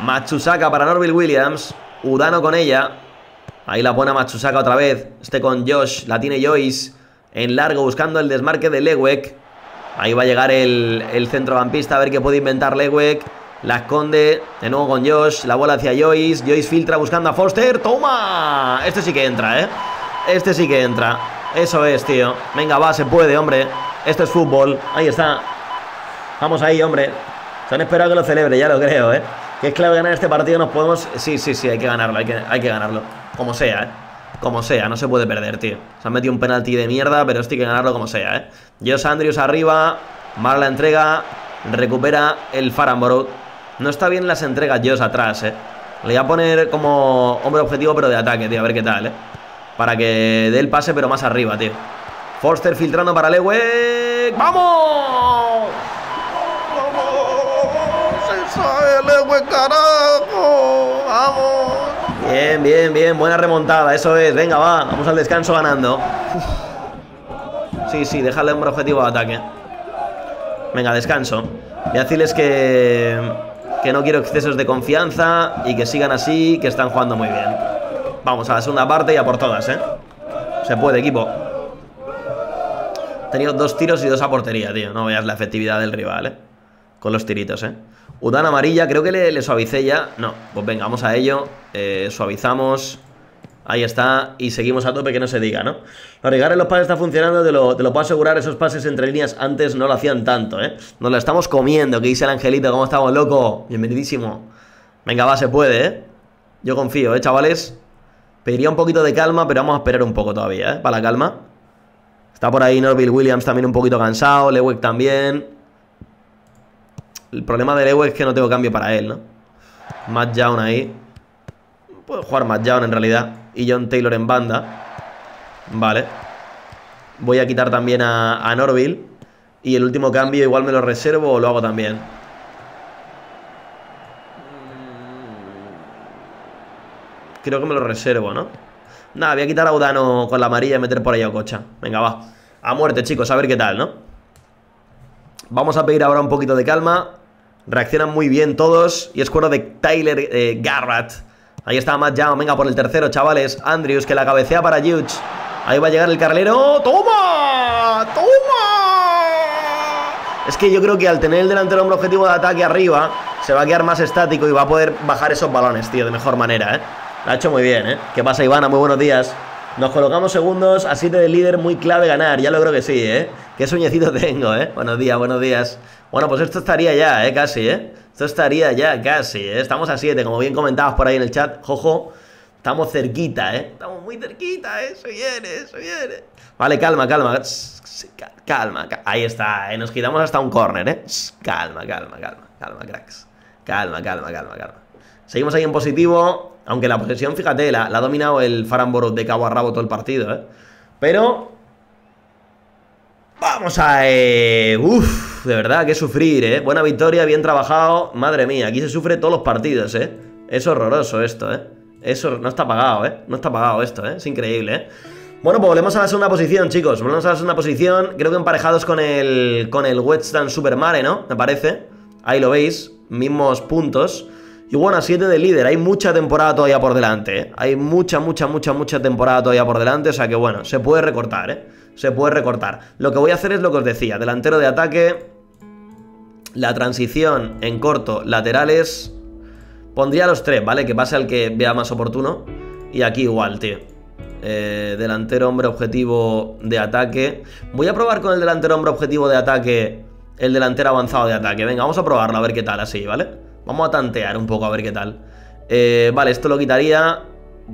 Machusaka para Norville Williams. Udano con ella. Ahí la pone Machusaka otra vez. Este con Josh, la tiene Joyce. En largo buscando el desmarque de Lewek. Ahí va a llegar el, el centrocampista a ver qué puede inventar Lewek. La esconde de nuevo con Josh. La bola hacia Joyce. Joyce filtra buscando a Foster. ¡Toma! Este sí que entra, ¿eh? Este sí que entra. Eso es, tío. Venga, va, se puede, hombre. Esto es fútbol. Ahí está. Vamos ahí, hombre. Se han esperado que lo celebre, ya lo creo, ¿eh? Que es clave ganar este partido. Nos podemos. Sí, sí, sí, hay que ganarlo. Hay que, hay que ganarlo. Como sea, ¿eh? Como sea, no se puede perder, tío. Se han metido un penalti de mierda, pero esto hay que ganarlo como sea, ¿eh? Josh Andrews arriba, mal la entrega, recupera el Faramborough. No está bien las entregas Josh atrás, ¿eh? Le voy a poner como hombre objetivo, pero de ataque, tío, a ver qué tal, ¿eh? Para que dé el pase, pero más arriba, tío. Forster filtrando para Lewe. ¡Vamos! ¡Vamos! carajo! ¡Vamos! Bien, bien, bien. Buena remontada, eso es. Venga, va. Vamos al descanso ganando. Sí, sí, déjale un objetivo de ataque. Venga, descanso. Voy a decirles que, que no quiero excesos de confianza y que sigan así, que están jugando muy bien. Vamos a la segunda parte y a por todas, ¿eh? Se puede, equipo. He tenido dos tiros y dos a portería, tío. No veas la efectividad del rival, ¿eh? Con los tiritos, ¿eh? Udán amarilla, creo que le, suavicé ya No, pues venga, vamos a ello eh, Suavizamos Ahí está, y seguimos a tope que no se diga, ¿no? Arrigar en los pases está funcionando, te lo, te lo, puedo asegurar, esos pases entre líneas antes no lo hacían tanto, ¿eh? Nos lo estamos comiendo, que dice el angelito, ¿cómo estamos, loco? Bienvenidísimo Venga, va, se puede, ¿eh? Yo confío, ¿eh, chavales? Pediría un poquito de calma, pero vamos a esperar un poco todavía, ¿eh? Para la calma Está por ahí Norville Williams también un poquito cansado, Lewick también el problema de Lewe es que no tengo cambio para él, ¿no? Matt Young ahí. Puedo jugar Matt Young en realidad. Y John Taylor en banda. Vale. Voy a quitar también a, a Norville. Y el último cambio igual me lo reservo o lo hago también. Creo que me lo reservo, ¿no? Nada, voy a quitar a Udano con la amarilla y meter por ahí a Cocha. Venga, va. A muerte, chicos, a ver qué tal, ¿no? Vamos a pedir ahora un poquito de calma. Reaccionan muy bien todos. Y es cuero de Tyler eh, Garrett. Ahí está Matt Young. Venga por el tercero, chavales. Andrews que la cabecea para Hughes. Ahí va a llegar el carlero. ¡Toma! ¡Toma! Es que yo creo que al tener el delantero hombre objetivo de ataque arriba, se va a quedar más estático y va a poder bajar esos balones, tío, de mejor manera, ¿eh? Ha hecho muy bien, ¿eh? ¿Qué pasa, Ivana? Muy buenos días. Nos colocamos segundos a 7 del líder, muy clave ganar. Ya lo creo que sí, ¿eh? Qué sueñecito tengo, ¿eh? Buenos días, buenos días. Bueno, pues esto estaría ya, ¿eh? Casi, ¿eh? Esto estaría ya, casi, ¿eh? Estamos a 7, como bien comentabas por ahí en el chat. Jojo, estamos cerquita, ¿eh? Estamos muy cerquita, ¿eh? Se viene, se viene. Vale, calma, calma. Calma, calma. Ahí está, ¿eh? Nos quitamos hasta un corner, ¿eh? Calma, calma, calma. Calma, cracks. Calma, calma, calma, calma. Seguimos ahí en positivo. Aunque la posesión, fíjate, la, ha dominado el Faramboro de cabo a rabo todo el partido, ¿eh? Pero Vamos a... Eh... Uf, de verdad, que sufrir, ¿eh? Buena victoria, bien trabajado. Madre mía, aquí se sufre todos los partidos, ¿eh? Es horroroso esto, ¿eh? Eso no está pagado, ¿eh? No está pagado esto, ¿eh? Es increíble, ¿eh? Bueno, pues volvemos a la segunda posición, chicos. Volvemos a la segunda posición. Creo que emparejados con el, con el Western Supermare, ¿no? Me parece. Ahí lo veis. Mismos puntos. Y bueno, a 7 de líder. Hay mucha temporada todavía por delante, ¿eh? Hay mucha, mucha, mucha, mucha temporada todavía por delante. O sea que bueno, se puede recortar, ¿eh? se puede recortar. Lo que voy a hacer es lo que os decía, delantero de ataque, la transición en corto, laterales, pondría los tres, ¿vale? Que pase al que vea más oportuno. Y aquí igual, tío. Eh, delantero hombre objetivo de ataque. Voy a probar con el delantero hombre objetivo de ataque el delantero avanzado de ataque. Venga, vamos a probarlo a ver qué tal así, ¿vale? Vamos a tantear un poco a ver qué tal. Eh, vale, esto lo quitaría.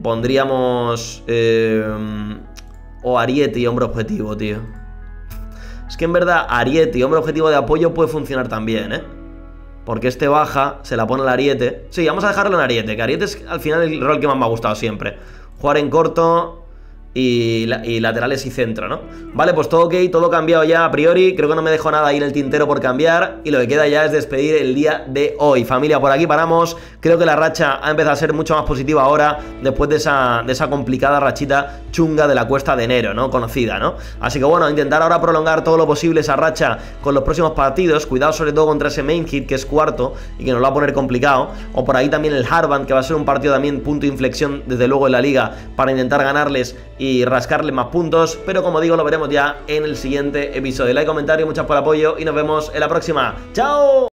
Pondríamos... Eh, o Ariete y hombre objetivo, tío. Es que en verdad Ariete y hombre objetivo de apoyo puede funcionar también, ¿eh? Porque este baja, se la pone al Ariete. Sí, vamos a dejarlo en Ariete, que Ariete es al final el rol que más me ha gustado siempre. Jugar en corto, y, laterales y centro, ¿no? Vale, pues todo ok, todo cambiado ya a priori. Creo que no me dejo nada ahí en el tintero por cambiar. Y lo que queda ya es despedir el día de hoy. Familia, por aquí paramos. Creo que la racha ha empezado a ser mucho más positiva ahora, después de esa, complicada rachita chunga de la cuesta de enero, ¿no? Conocida, ¿no? Así que bueno, intentar ahora prolongar todo lo posible esa racha con los próximos partidos. Cuidado sobre todo contra ese main hit que es cuarto y que nos lo va a poner complicado. O por ahí también el Harband, que va a ser un partido también punto inflexión desde luego en la liga para intentar ganarles y rascarle más puntos, pero como digo, lo veremos ya en el siguiente episodio. Like, comentario, muchas por el apoyo y nos vemos en la próxima. ¡Chao!